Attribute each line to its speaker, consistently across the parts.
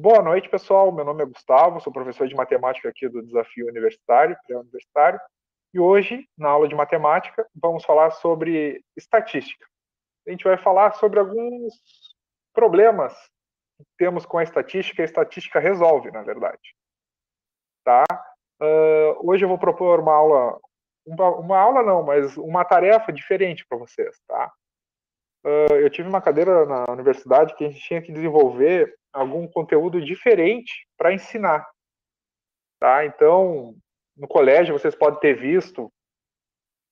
Speaker 1: Boa noite, pessoal. Meu nome é Gustavo, sou professor de matemática aqui do Desafio Universitário, pré-universitário. E hoje, na aula de matemática, vamos falar sobre estatística. A gente vai falar sobre alguns problemas que temos com a estatística, a estatística resolve, na verdade. Tá? Uh, hoje eu vou propor uma aula, uma, uma, aula não, mas uma tarefa diferente para vocês, tá? Uh, eu tive uma cadeira na universidade que a gente tinha que desenvolver algum conteúdo diferente para ensinar. Tá? Então, no colégio, vocês podem ter visto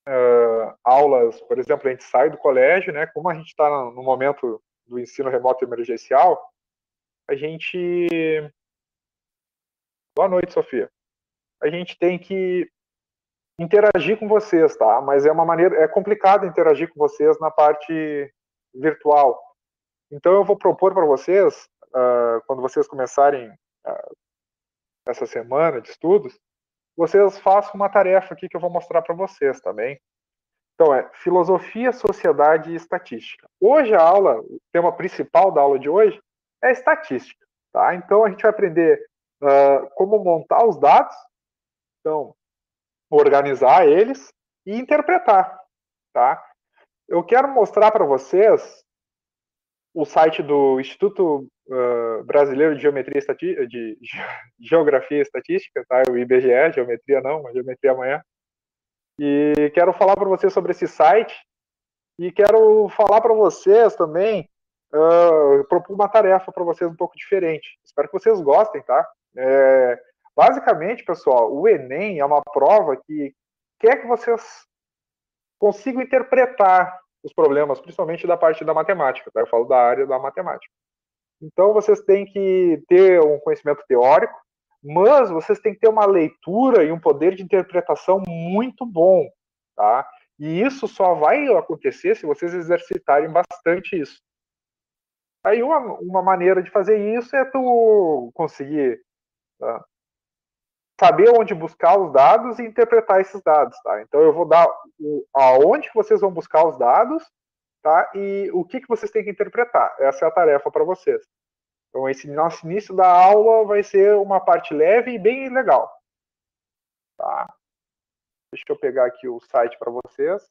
Speaker 1: uh, aulas, por exemplo, a gente sai do colégio, né? Como a gente está no momento do ensino remoto emergencial, a gente. Boa noite, Sofia. A gente tem que interagir com vocês, tá? Mas é uma maneira, é complicado interagir com vocês na parte virtual. Então eu vou propor para vocês uh, quando vocês começarem uh, essa semana de estudos, vocês façam uma tarefa aqui que eu vou mostrar para vocês também. Então, é filosofia, sociedade e estatística. Hoje a aula, o tema principal da aula de hoje é estatística. Tá? Então, a gente vai aprender uh, como montar os dados, então, organizar eles e interpretar. Tá? Eu quero mostrar para vocês o site do Instituto uh, Brasileiro de Geometria Estati de Geografia e Estatística, tá? O IBGE, geometria não, mas geometria amanhã. E quero falar para vocês sobre esse site e quero falar para vocês também, uh, propor uma tarefa para vocês um pouco diferente. Espero que vocês gostem, tá? É, basicamente, pessoal, o Enem é uma prova que quer que vocês consigam interpretar os problemas, principalmente da parte da matemática, tá? Eu falo da área da matemática. Então, vocês têm que ter um conhecimento teórico, mas vocês têm que ter uma leitura e um poder de interpretação muito bom, tá? E isso só vai acontecer se vocês exercitarem bastante isso. Aí uma, uma maneira de fazer isso é tu conseguir tá? Saber onde buscar os dados e interpretar esses dados, tá? Então eu vou dar o, aonde vocês vão buscar os dados, tá? E o que que vocês têm que interpretar. Essa é a tarefa para vocês. Então esse nosso início da aula vai ser uma parte leve e bem legal, tá? Deixa eu pegar aqui o site para vocês.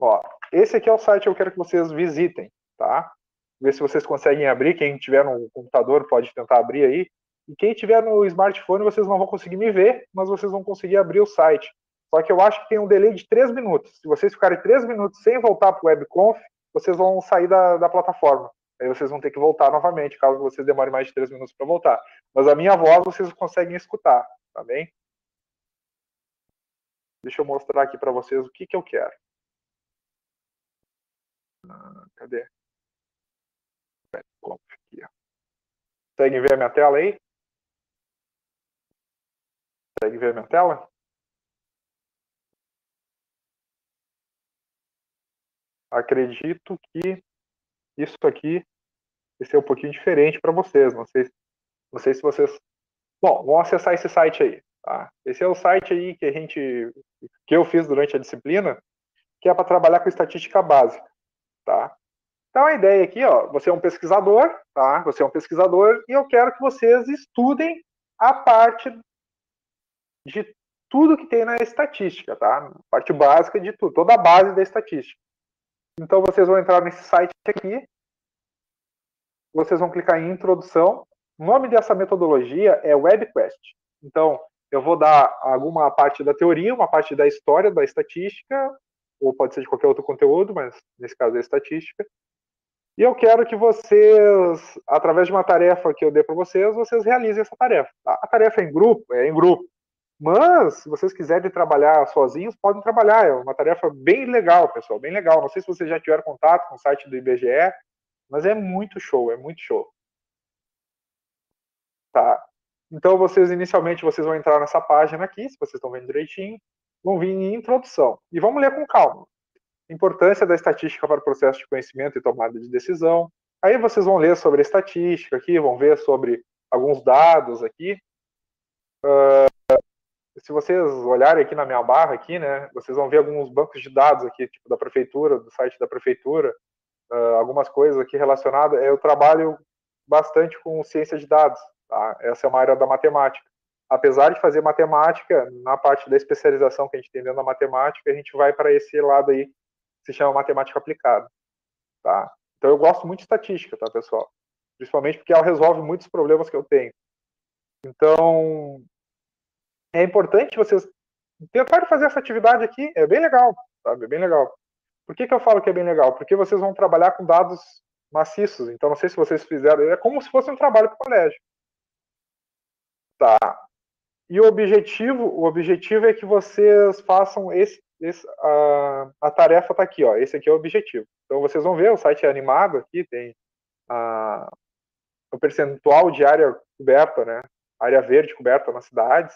Speaker 1: Ó, esse aqui é o site que eu quero que vocês visitem, tá? Ver se vocês conseguem abrir. Quem tiver no computador pode tentar abrir aí. E quem tiver no smartphone, vocês não vão conseguir me ver, mas vocês vão conseguir abrir o site. Só que eu acho que tem um delay de 3 minutos. Se vocês ficarem 3 minutos sem voltar para o WebConf, vocês vão sair da, da plataforma. Aí vocês vão ter que voltar novamente, caso vocês demorem mais de 3 minutos para voltar. Mas a minha voz vocês conseguem escutar, tá bem? Deixa eu mostrar aqui para vocês o que, que eu quero. Ah, cadê? Conseguem ver a minha tela aí? Consegue ver a minha tela? Acredito que isso aqui vai ser um pouquinho diferente para vocês. Não sei, não sei se vocês. Bom, vamos acessar esse site aí. Tá? Esse é o site aí que a gente que eu fiz durante a disciplina, que é para trabalhar com estatística básica, tá? Então a ideia aqui, ó, você é um pesquisador, tá? Você é um pesquisador e eu quero que vocês estudem a parte de tudo que tem na estatística, tá? Parte básica de tudo, toda a base da estatística. Então vocês vão entrar nesse site aqui, vocês vão clicar em introdução. O nome dessa metodologia é WebQuest. Então, eu vou dar alguma parte da teoria, uma parte da história da estatística, ou pode ser de qualquer outro conteúdo, mas nesse caso é estatística. E eu quero que vocês, através de uma tarefa que eu dei para vocês, vocês realizem essa tarefa. Tá? A tarefa é em grupo, é em grupo. Mas, se vocês quiserem trabalhar sozinhos, podem trabalhar. É uma tarefa bem legal, pessoal, bem legal. Não sei se vocês já tiveram contato com o site do IBGE, mas é muito show, é muito show. Tá. Então, vocês, inicialmente, vocês vão entrar nessa página aqui, se vocês estão vendo direitinho, vão vir em introdução. E vamos ler com calma. Importância da estatística para o processo de conhecimento e tomada de decisão. Aí vocês vão ler sobre a estatística aqui, vão ver sobre alguns dados aqui. Uh, se vocês olharem aqui na minha barra aqui, né, vocês vão ver alguns bancos de dados aqui, tipo da prefeitura, do site da prefeitura, uh, algumas coisas aqui relacionadas, eu trabalho bastante com ciência de dados, tá? Essa é uma área da matemática. Apesar de fazer matemática, na parte da especialização que a gente tem dentro da matemática, a gente vai para esse lado aí, se chama matemática aplicada, tá? Então eu gosto muito de estatística, tá, pessoal? Principalmente porque ela resolve muitos problemas que eu tenho. Então, é importante vocês tentarem fazer essa atividade aqui, é bem legal, sabe? É bem legal. Por que, que eu falo que é bem legal? Porque vocês vão trabalhar com dados maciços. Então, não sei se vocês fizeram. É como se fosse um trabalho para o colégio. Tá. E o objetivo, o objetivo é que vocês façam esse, esse a, a tarefa está aqui, ó. Esse aqui é o objetivo. Então vocês vão ver, o site é animado aqui, tem a, o percentual de área coberta, né? Área verde coberta nas cidades.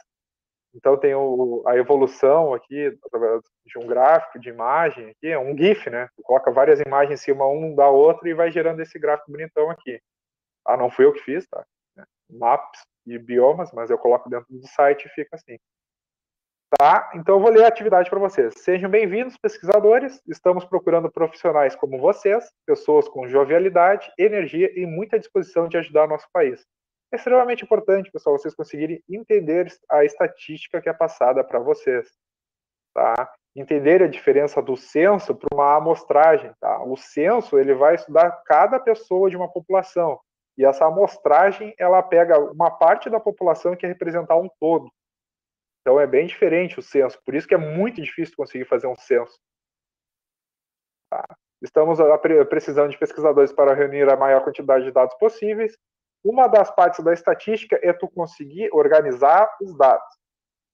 Speaker 1: Então tem o, a evolução aqui através de um gráfico de imagem aqui, é um GIF, né? Tu coloca várias imagens em cima um da outra e vai gerando esse gráfico bonitão aqui. Ah, não fui eu que fiz, tá? Maps e biomas, mas eu coloco dentro do site e fica assim. Tá? Então eu vou ler a atividade para vocês. Sejam bem-vindos, pesquisadores. Estamos procurando profissionais como vocês, pessoas com jovialidade, energia e muita disposição de ajudar nosso país é extremamente importante, pessoal, vocês conseguirem entender a estatística que é passada para vocês, tá? Entender a diferença do censo para uma amostragem, tá? O censo, ele vai estudar cada pessoa de uma população, e essa amostragem, ela pega uma parte da população que quer representar um todo. Então é bem diferente o censo, por isso que é muito difícil conseguir fazer um censo. Tá? Estamos precisando de pesquisadores para reunir a maior quantidade de dados possíveis uma das partes da estatística é tu conseguir organizar os dados.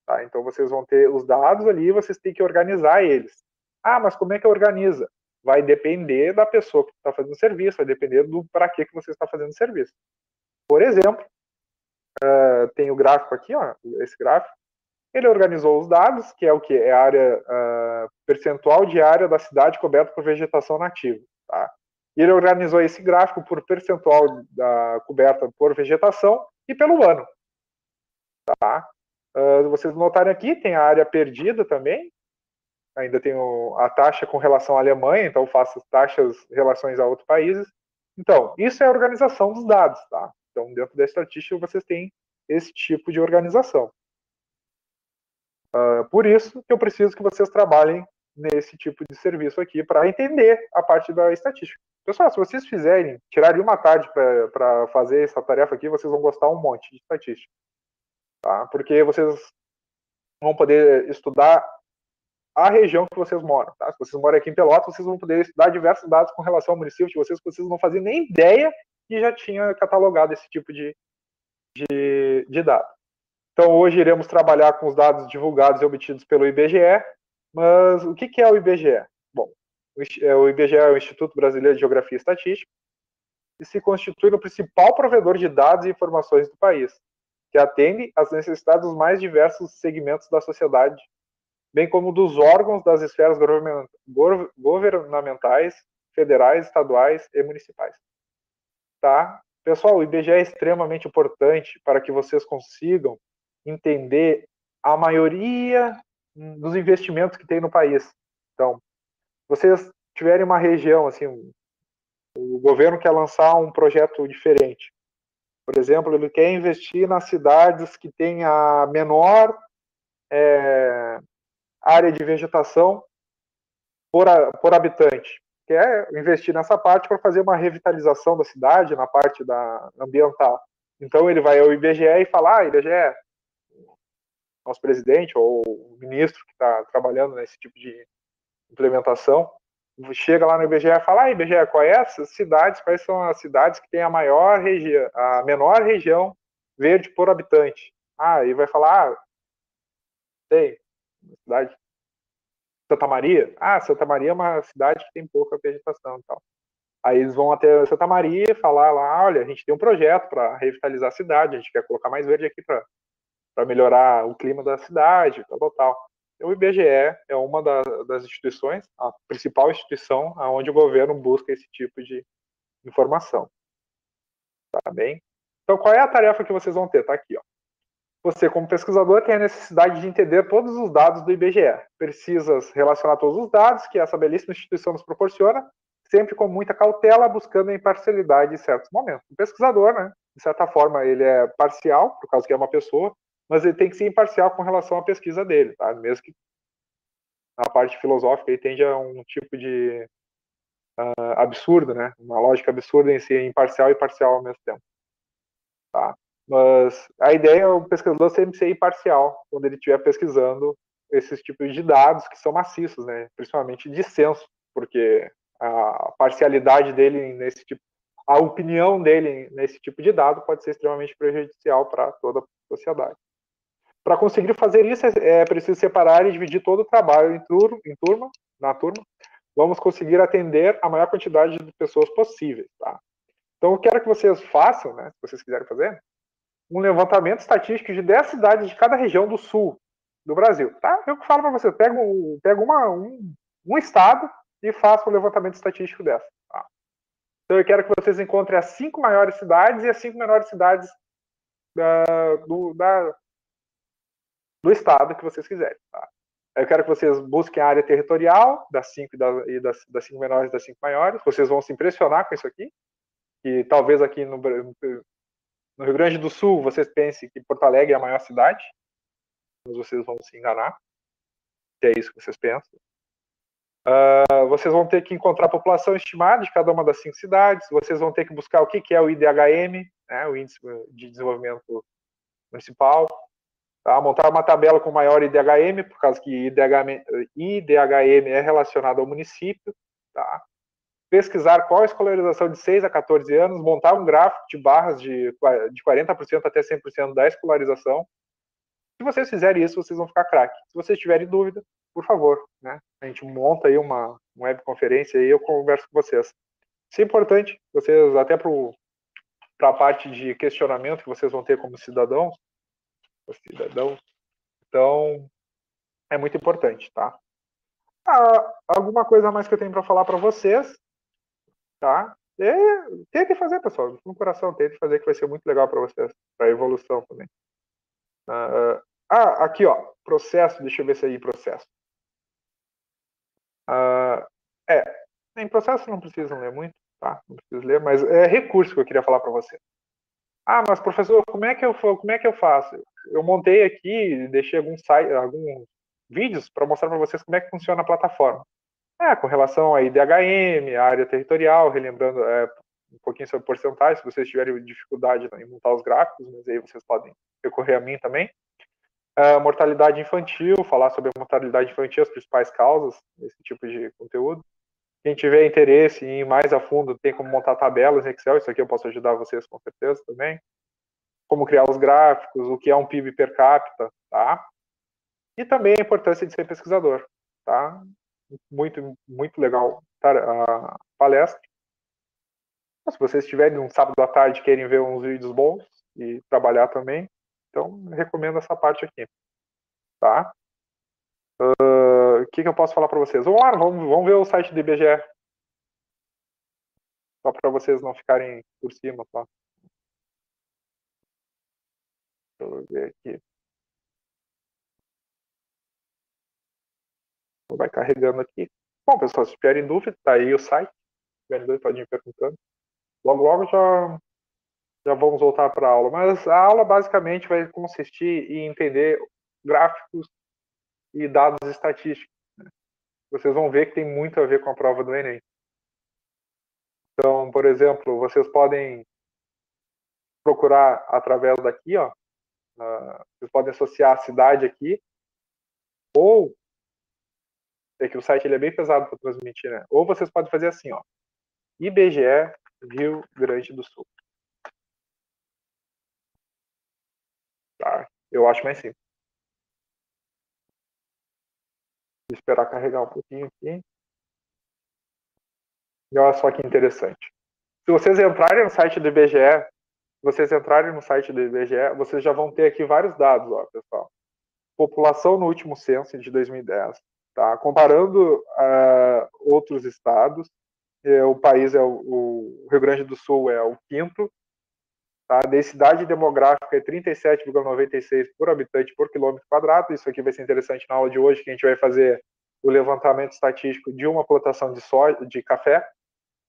Speaker 1: Tá? Então vocês vão ter os dados ali vocês têm que organizar eles. Ah, mas como é que organiza? Vai depender da pessoa que está fazendo o serviço, vai depender do para que, que você está fazendo o serviço. Por exemplo, uh, tem o gráfico aqui, ó, esse gráfico. Ele organizou os dados, que é o que? É a área uh, percentual de área da cidade coberta por vegetação nativa. Tá? E ele organizou esse gráfico por percentual da coberta por vegetação e pelo ano. Tá? Uh, vocês notarem aqui, tem a área perdida também. Ainda tem o, a taxa com relação à Alemanha, então faço taxas relações a outros países. Então, isso é a organização dos dados. Tá? Então, dentro da estatística, vocês têm esse tipo de organização. Uh, por isso que eu preciso que vocês trabalhem nesse tipo de serviço aqui para entender a parte da estatística. Pessoal, se vocês fizerem, tirarem uma tarde para fazer essa tarefa aqui, vocês vão gostar um monte de estatística. Tá? Porque vocês vão poder estudar a região que vocês moram. Tá? Se vocês moram aqui em Pelotas, vocês vão poder estudar diversos dados com relação ao município de vocês, que vocês não faziam nem ideia que já tinha catalogado esse tipo de, de, de dados. Então, hoje iremos trabalhar com os dados divulgados e obtidos pelo IBGE, mas o que é o IBGE? É, o IBGE é o Instituto Brasileiro de Geografia e Estatística, e se constitui no principal provedor de dados e informações do país, que atende às necessidades dos mais diversos segmentos da sociedade, bem como dos órgãos das esferas governamentais, federais, estaduais e municipais. Tá? Pessoal, o IBGE é extremamente importante para que vocês consigam entender a maioria dos investimentos que tem no país. Então, vocês tiverem uma região, assim, o governo quer lançar um projeto diferente. Por exemplo, ele quer investir nas cidades que têm a menor é, área de vegetação por, por habitante. Quer investir nessa parte para fazer uma revitalização da cidade, na parte da ambiental. Então ele vai ao IBGE e fala, ah, IBGE, nosso presidente ou o ministro que está trabalhando nesse tipo de implementação, chega lá no IBGE e fala, ah, IBGE, quais é essas cidades, quais são as cidades que têm a maior região, a menor região verde por habitante? Ah, e vai falar, ah, tem, cidade Santa Maria? Ah, Santa Maria é uma cidade que tem pouca vegetação e tal. Aí eles vão até Santa Maria falar lá, olha, a gente tem um projeto para revitalizar a cidade, a gente quer colocar mais verde aqui para melhorar o clima da cidade, tal, tal, tal. O IBGE é uma das instituições, a principal instituição onde o governo busca esse tipo de informação. Tá bem? Então, qual é a tarefa que vocês vão ter? Tá aqui, ó. Você, como pesquisador, tem a necessidade de entender todos os dados do IBGE. Precisa relacionar todos os dados que essa belíssima instituição nos proporciona, sempre com muita cautela, buscando a imparcialidade em certos momentos. O pesquisador, né, de certa forma, ele é parcial, por causa que é uma pessoa, mas ele tem que ser imparcial com relação à pesquisa dele, tá? mesmo que na parte filosófica ele tende a um tipo de uh, absurdo, né? uma lógica absurda em ser imparcial e parcial ao mesmo tempo. Tá? Mas a ideia é o pesquisador sempre ser imparcial quando ele estiver pesquisando esses tipos de dados que são maciços, né? principalmente de censo, porque a parcialidade dele nesse tipo, a opinião dele nesse tipo de dado pode ser extremamente prejudicial para toda a sociedade. Para conseguir fazer isso, é, é preciso separar e dividir todo o trabalho em, turma, em turma, na turma. Vamos conseguir atender a maior quantidade de pessoas possíveis, tá? Então, eu quero que vocês façam, né, se vocês quiserem fazer, um levantamento estatístico de 10 cidades de cada região do sul do Brasil, tá? Eu falo para você, pego, pego uma, um, um estado e faça um levantamento estatístico dessa. Tá? Então, eu quero que vocês encontrem as cinco maiores cidades e as cinco menores cidades da, do, da, do estado que vocês quiserem. Tá? Eu quero que vocês busquem a área territorial das cinco e, das, e das, das cinco menores e das cinco maiores. Vocês vão se impressionar com isso aqui. E talvez aqui no, no Rio Grande do Sul vocês pensem que Porto Alegre é a maior cidade, mas vocês vão se enganar. Se é isso que vocês pensam. Uh, vocês vão ter que encontrar a população estimada de cada uma das cinco cidades. Vocês vão ter que buscar o que, que é o IDHM, né, o Índice de Desenvolvimento Municipal. Tá? Montar uma tabela com maior IDHM, por causa que IDHM, IDHM é relacionado ao município. Tá? Pesquisar qual a escolarização de 6 a 14 anos, montar um gráfico de barras de, de 40% até 100% da escolarização. Se vocês fizerem isso, vocês vão ficar craque. Se vocês tiverem dúvida, por favor, né? A gente monta aí uma, uma webconferência e eu converso com vocês. Isso é importante, vocês até para a parte de questionamento que vocês vão ter como cidadãos, cidadãos. Então, é muito importante, tá? Ah, alguma coisa mais que eu tenho para falar para vocês, tá? É, tente fazer, pessoal, no coração, tente fazer que vai ser muito legal para vocês, para evolução também. Ah, ah, aqui, ó, processo, deixa eu ver se aí processo. Uh, é, em processo não precisam ler muito, tá? Não preciso ler, mas é recurso que eu queria falar para você. Ah, mas professor, como é que eu como é que eu faço? Eu montei aqui, deixei alguns vídeos para mostrar para vocês como é que funciona a plataforma. É, com relação a IDHM, a área territorial, relembrando é, um pouquinho sobre porcentagem, se vocês tiverem dificuldade em montar os gráficos, mas aí vocês podem recorrer a mim também. Uh, mortalidade infantil, falar sobre a mortalidade infantil, as principais causas desse tipo de conteúdo. Quem tiver interesse em ir mais a fundo, tem como montar tabelas em Excel, isso aqui eu posso ajudar vocês com certeza também. Como criar os gráficos, o que é um PIB per capita, tá? E também a importância de ser pesquisador, tá? Muito, muito legal a palestra. Se vocês tiverem um sábado à tarde querem ver uns vídeos bons e trabalhar também, então, recomendo essa parte aqui. Tá? O uh, que, que eu posso falar para vocês? Vamos lá, vamos, vamos ver o site do IBGE. Só para vocês não ficarem por cima. Tá? Deixa eu ver aqui. Vai carregando aqui. Bom, pessoal, se tiverem dúvida, tá aí o site. Se tiverem dúvida, podem ir perguntando. Logo, logo já já vamos voltar para a aula. Mas a aula basicamente vai consistir em entender gráficos e dados estatísticos. Vocês vão ver que tem muito a ver com a prova do Enem. Então, por exemplo, vocês podem procurar através daqui, ó. Uh, vocês podem associar a cidade aqui, ou é que o site ele é bem pesado para transmitir, né? Ou vocês podem fazer assim, ó. IBGE Rio Grande do Sul. Tá? Eu acho mais simples. Esperar carregar um pouquinho aqui. E olha só que interessante. Se vocês entrarem no site do IBGE, vocês entrarem no site do IBGE, vocês já vão ter aqui vários dados, ó, pessoal. População no último censo de 2010, tá? Comparando uh, outros estados, eh, o país é o, o Rio Grande do Sul é o quinto, A densidade demográfica é 37,96 por habitante por quilômetro quadrado. Isso aqui vai ser interessante na aula de hoje, que a gente vai fazer o levantamento estatístico de uma plantação de soja, de café.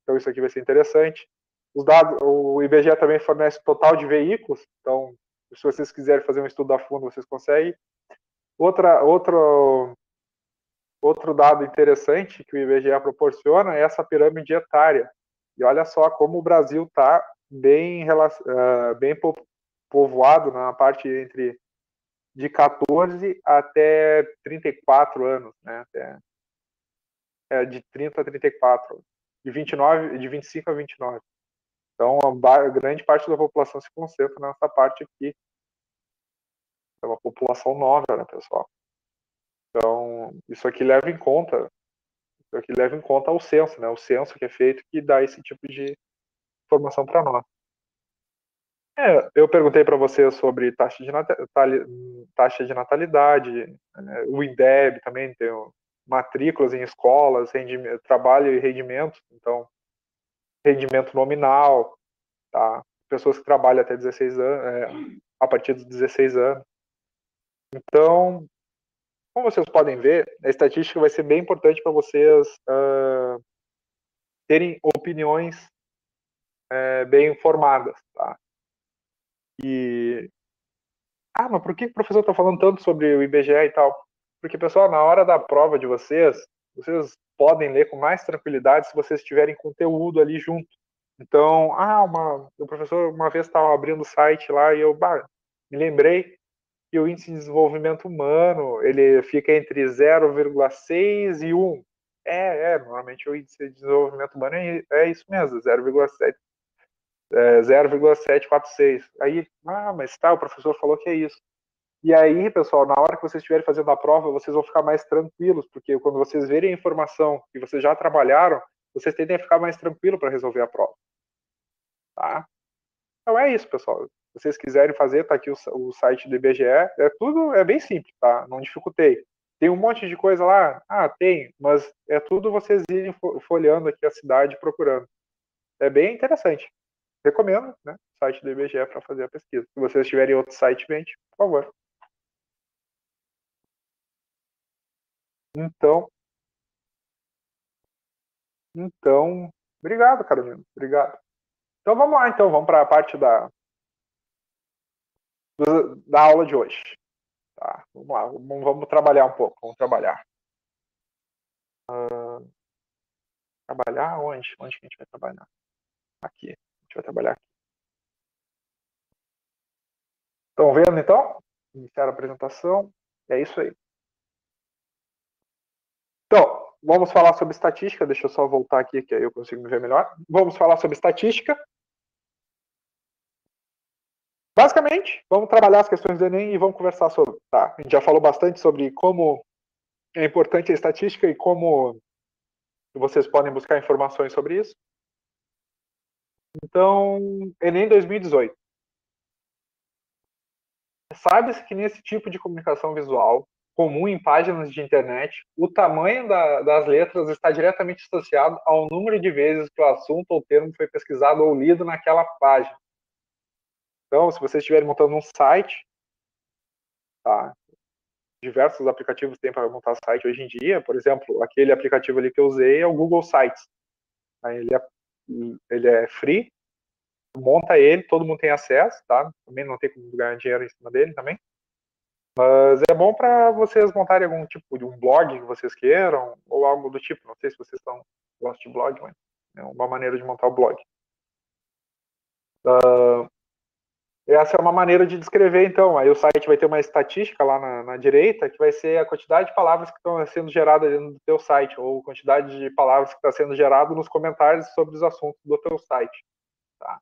Speaker 1: então isso aqui vai ser interessante. Os dados, o IBGE também fornece total de veículos, então se vocês quiserem fazer um estudo a fundo, vocês conseguem. Outra, outro, outro dado interessante que o IBGE proporciona é essa pirâmide etária. E olha só como o Brasil está bem, uh, bem povoado na parte entre de 14 até 34 anos, né? Até, é, de 30 a 34, de 29, de 25 a 29. Então, a grande parte da população se concentra nessa parte aqui. É uma população nova, né, pessoal? Então, isso aqui leva em conta, isso aqui leva em conta o censo, né? O censo que é feito que dá esse tipo de informação para nós. É, eu perguntei para você sobre taxa de, taxa de natalidade, né, o INDEB também tem matrículas em escolas, trabalho e rendimento, então rendimento nominal, tá? Pessoas que trabalham até 16 anos, é, a partir dos 16 anos. Então, como vocês podem ver, a estatística vai ser bem importante para vocês uh, terem opiniões uh, bem informadas, tá? E. Ah, mas por que o professor está falando tanto sobre o IBGE e tal? Porque, pessoal, na hora da prova de vocês, vocês podem ler com mais tranquilidade se vocês tiverem conteúdo ali junto. Então, ah, uma, o professor uma vez estava abrindo o site lá e eu bah, me lembrei que o índice de desenvolvimento humano ele fica entre 0,6 e 1. É, é, normalmente o índice de desenvolvimento humano é, é isso mesmo, 0,7 é, 0,746. Aí, ah, mas tá, o professor falou que é isso. E aí, pessoal, na hora que vocês estiverem fazendo a prova, vocês vão ficar mais tranquilos, porque quando vocês verem a informação que vocês já trabalharam, vocês tendem a ficar mais tranquilo para resolver a prova. Tá? Então é isso, pessoal. Vocês quiserem fazer, tá aqui o, o site do IBGE. É tudo, é bem simples, tá? Não dificultei. Tem um monte de coisa lá? Ah, tem, mas é tudo vocês irem folheando aqui a cidade procurando. É bem interessante recomendo, né? O site do IBGE para fazer a pesquisa. Se vocês tiverem outro site, vende, por favor. Então, então, obrigado, Carolina. Obrigado. Então vamos lá, então, vamos para a parte da, da aula de hoje. Tá, vamos lá, vamos, vamos trabalhar um pouco, vamos trabalhar. Uh, trabalhar onde? Onde que a gente vai trabalhar? Aqui gente vai trabalhar aqui. Estão vendo então? Iniciar a apresentação. É isso aí. Então, vamos falar sobre estatística. Deixa eu só voltar aqui, que aí eu consigo me ver melhor. Vamos falar sobre estatística. Basicamente, vamos trabalhar as questões do Enem e vamos conversar sobre. Tá? A gente já falou bastante sobre como é importante a estatística e como vocês podem buscar informações sobre isso. Então, Enem 2018. Sabe-se que nesse tipo de comunicação visual, comum em páginas de internet, o tamanho da, das letras está diretamente associado ao número de vezes que o assunto ou termo foi pesquisado ou lido naquela página. Então, se vocês estiverem montando um site, tá? diversos aplicativos têm para montar site hoje em dia. Por exemplo, aquele aplicativo ali que eu usei é o Google Sites. Ele é ele é free, monta ele, todo mundo tem acesso, tá? Também não tem como ganhar dinheiro em cima dele também. Mas é bom para vocês montarem algum tipo de um blog que vocês queiram, ou algo do tipo. Não sei se vocês estão, gostam de blog, mas é uma maneira de montar o blog. Uh, essa é uma maneira de descrever, então. Aí o site vai ter uma estatística lá na, na, direita, que vai ser a quantidade de palavras que estão sendo geradas do teu site, ou quantidade de palavras que está sendo gerado nos comentários sobre os assuntos do teu site. Tá?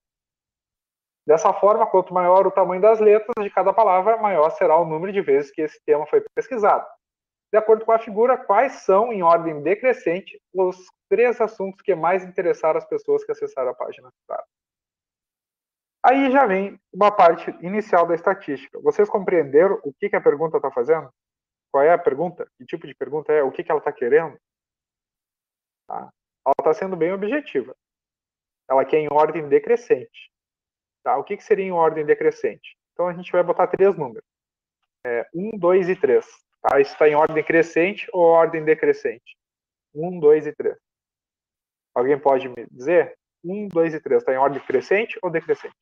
Speaker 1: Dessa forma, quanto maior o tamanho das letras de cada palavra, maior será o número de vezes que esse tema foi pesquisado. De acordo com a figura, quais são, em ordem decrescente, os três assuntos que mais interessaram as pessoas que acessaram a página? Aí já vem uma parte inicial da estatística. Vocês compreenderam o que, que a pergunta está fazendo? Qual é a pergunta? Que tipo de pergunta é? O que, que ela está querendo? Tá? Ela está sendo bem objetiva. Ela quer em ordem decrescente. Tá? O que, que seria em ordem decrescente? Então a gente vai botar três números. É, um, dois e três. Tá? Isso está em ordem crescente ou ordem decrescente? Um, dois e três. Alguém pode me dizer? Um, dois e três. Está em ordem crescente ou decrescente?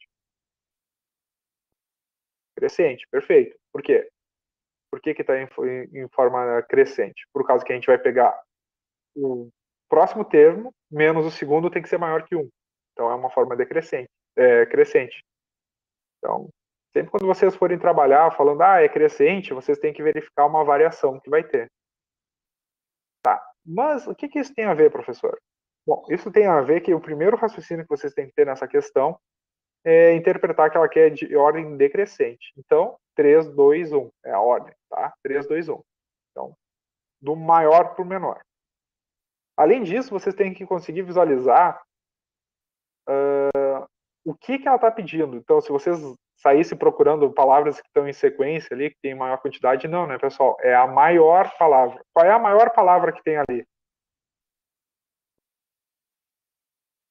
Speaker 1: Crescente, perfeito. Por quê? Por que está em, em forma crescente? Por causa que a gente vai pegar o próximo termo menos o segundo tem que ser maior que um. Então é uma forma decrescente, é, crescente. Então, sempre quando vocês forem trabalhar falando, ah, é crescente, vocês têm que verificar uma variação que vai ter. Tá. Mas o que, que isso tem a ver, professor? Bom, isso tem a ver que o primeiro raciocínio que vocês têm que ter nessa questão é interpretar que ela quer de ordem decrescente. Então, 3, 2, 1 é a ordem, tá? 3, 2, 1. Então, do maior para o menor. Além disso, vocês têm que conseguir visualizar uh, o que, que ela está pedindo. Então, se vocês saíssem procurando palavras que estão em sequência ali, que tem maior quantidade, não, né, pessoal? É a maior palavra. Qual é a maior palavra que tem ali?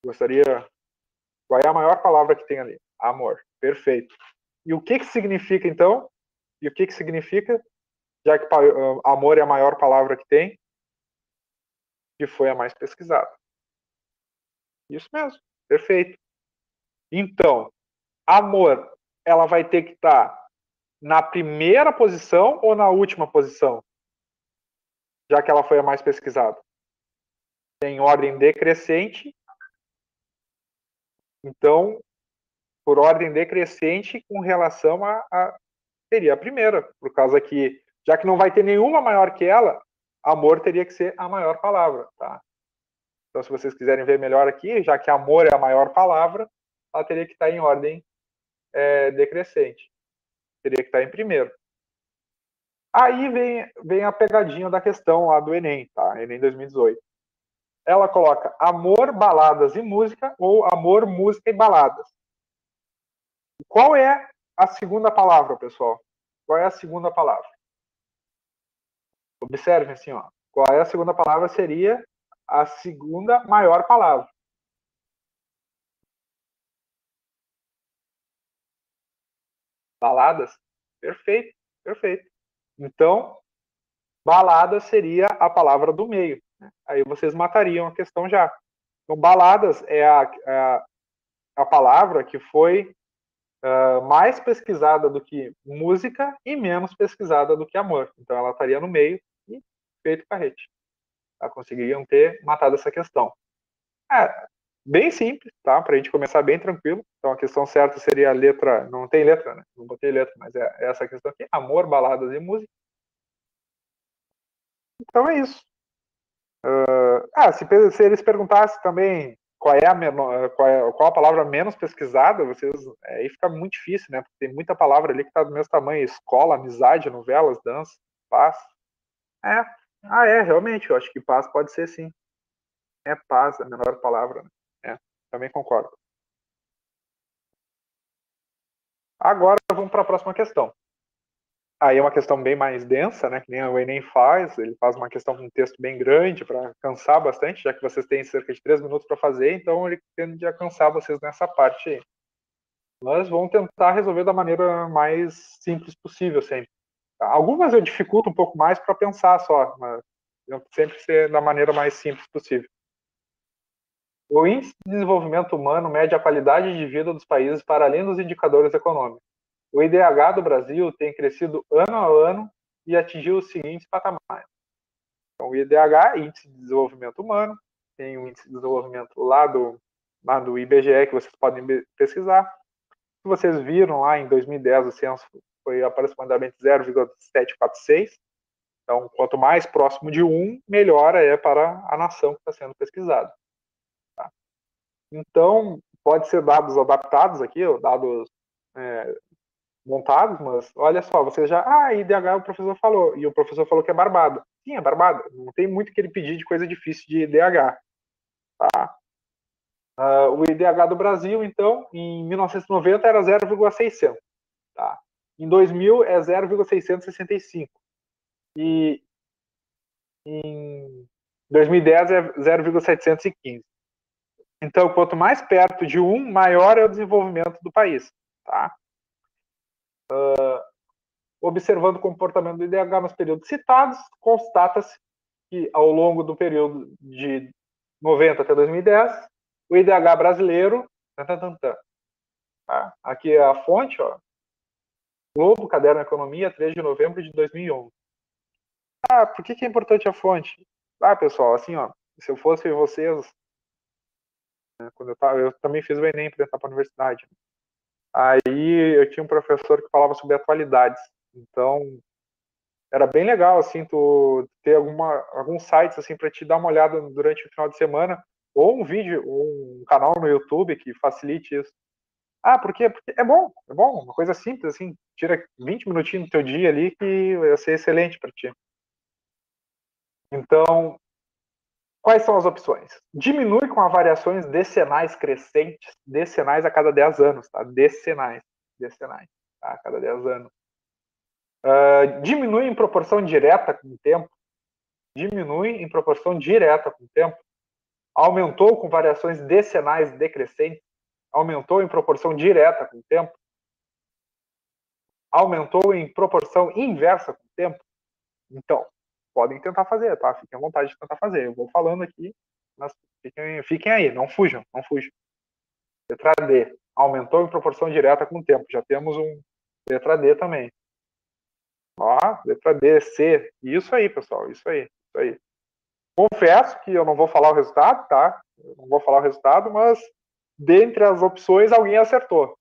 Speaker 1: Gostaria. Qual é a maior palavra que tem ali? Amor. Perfeito. E o que, que significa, então? E o que, que significa? Já que amor é a maior palavra que tem, que foi a mais pesquisada. Isso mesmo. Perfeito. Então, amor, ela vai ter que estar tá na primeira posição ou na última posição? Já que ela foi a mais pesquisada. Em ordem decrescente. Então, por ordem decrescente com relação a, a seria a primeira, por causa que já que não vai ter nenhuma maior que ela, amor teria que ser a maior palavra, tá? Então, se vocês quiserem ver melhor aqui, já que amor é a maior palavra, ela teria que estar em ordem é, decrescente. Teria que estar em primeiro. Aí vem, vem a pegadinha da questão lá do Enem, tá? Enem 2018. Ela coloca amor, baladas e música ou amor, música e baladas. Qual é a segunda palavra, pessoal? Qual é a segunda palavra? Observem assim, ó. Qual é a segunda palavra? Seria a segunda maior palavra. Baladas? Perfeito, perfeito. Então, balada seria a palavra do meio. Aí vocês matariam a questão já. Então, baladas é a, a, a palavra que foi uh, mais pesquisada do que música e menos pesquisada do que amor. Então, ela estaria no meio e feito carrete tá? conseguiriam ter matado essa questão. É, bem simples, tá? Para a gente começar bem tranquilo. Então a questão certa seria a letra, não tem letra, né? Não botei letra, mas é, é essa questão aqui: amor, baladas e música. Então é isso. Uh, ah, se, se, eles perguntassem também qual é a menor, qual, é, qual a palavra menos pesquisada, vocês é, aí fica muito difícil, né? Porque tem muita palavra ali que está do mesmo tamanho: escola, amizade, novelas, dança, paz. É, ah, é, realmente, eu acho que paz pode ser sim. É paz a menor palavra. Né? É, também concordo. Agora vamos para a próxima questão. Aí é uma questão bem mais densa, né? Que nem o Enem faz. Ele faz uma questão com um texto bem grande para cansar bastante, já que vocês têm cerca de três minutos para fazer, então ele tende a cansar vocês nessa parte aí. Mas vamos tentar resolver da maneira mais simples possível sempre. Algumas eu dificulto um pouco mais para pensar só, mas sempre ser da maneira mais simples possível. O Índice de Desenvolvimento Humano mede a qualidade de vida dos países para além dos indicadores econômicos. O IDH do Brasil tem crescido ano a ano e atingiu os seguintes patamares. Então, o IDH, Índice de Desenvolvimento Humano, tem o Índice de Desenvolvimento lá do, lá do IBGE, que vocês podem pesquisar. Se vocês viram lá em 2010 o censo foi aproximadamente 0,746. Então, quanto mais próximo de 1, melhor é para a nação que está sendo pesquisada. Tá? Então, pode ser dados adaptados aqui, dados é, montados, mas olha só, você já. Ah, IDH o professor falou, e o professor falou que é barbado. Sim, é barbado. Não tem muito que ele pedir de coisa difícil de IDH. Tá? Uh, o IDH do Brasil, então, em 1990 era 0,600. Tá? Em 2000 é 0,665. E em 2010 é 0,715. Então, quanto mais perto de 1, maior é o desenvolvimento do país. Tá? Uh, observando o comportamento do IDH nos períodos citados, constata-se que ao longo do período de 90 até 2010, o IDH brasileiro, tan, tan, tan, tá? aqui é a fonte, ó, Globo, Caderno Economia, 3 de novembro de 2011. Ah, por que, que é importante a fonte? Ah, pessoal, assim, ó, se eu fosse vocês, né, quando eu, tava, eu também fiz o Enem para entrar para a universidade. Aí eu tinha um professor que falava sobre atualidades. Então, era bem legal, assim, tu ter alguma, alguns sites, assim, para te dar uma olhada durante o final de semana, ou um vídeo, ou um canal no YouTube que facilite isso. Ah, por quê? Porque é bom, é bom, uma coisa simples, assim, tira 20 minutinhos do teu dia ali que vai ser excelente para ti. Então, quais são as opções? Diminui com variações decenais crescentes, decenais a cada 10 anos, tá? Decenais, decenais, tá? a cada 10 anos. Uh, diminui em proporção direta com o tempo, diminui em proporção direta com o tempo, aumentou com variações decenais decrescentes, aumentou em proporção direta com o tempo, aumentou em proporção inversa com o tempo. Então, podem tentar fazer, tá? Fiquem à vontade de tentar fazer. Eu vou falando aqui, mas fiquem, fiquem aí, não fujam, não fujam. Letra D, aumentou em proporção direta com o tempo. Já temos um letra D também. Ó, letra D, C. Isso aí, pessoal. Isso aí. Isso aí. Confesso que eu não vou falar o resultado, tá? Eu não vou falar o resultado, mas dentre as opções alguém acertou,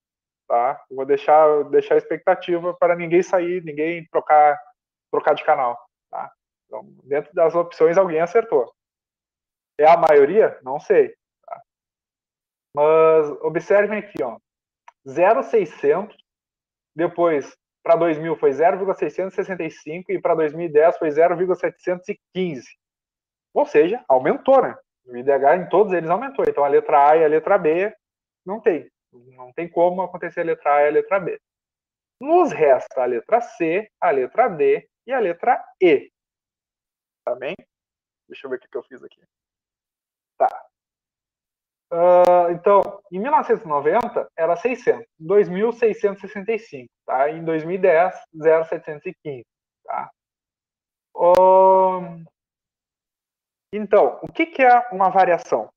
Speaker 1: tá? Vou deixar deixar a expectativa para ninguém sair, ninguém trocar trocar de canal, tá? Então, dentro das opções alguém acertou. É a maioria? Não sei. Tá? Mas observem aqui, ó. 0,600, depois para 2000 foi 0,665 e para 2010 foi 0,715. Ou seja, aumentou, né? O IDH em todos eles aumentou. Então a letra A e a letra B não tem. Não tem como acontecer a letra A e a letra B. Nos resta a letra C, a letra D e a letra E. Bem? Deixa eu ver o que eu fiz aqui. Tá. Uh, então, em 1990 era 600, 2.665, tá? Em 2010, 0,715, tá? Então, o que, que, é uma variação?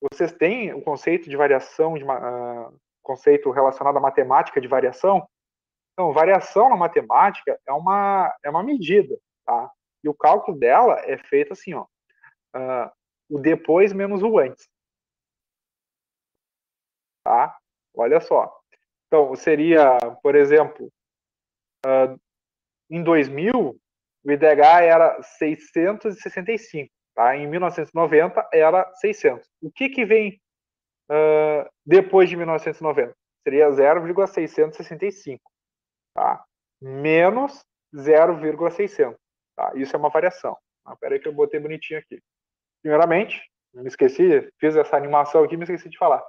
Speaker 1: Vocês têm o conceito de variação, de uh, conceito relacionado à matemática de variação? Então, variação na matemática é uma, é uma medida, tá? E o cálculo dela é feito assim, ó, o depois menos o antes tá? Olha só. Então, seria, por exemplo, uh, em 2000, o IDH era 665, tá? Em 1990 era 600. O que que vem uh, depois de 1990? Seria 0,665, tá? Menos 0,600, tá? Isso é uma variação. Ah, pera aí que eu botei bonitinho aqui. Primeiramente, me esqueci, fiz essa animação aqui, me esqueci de falar.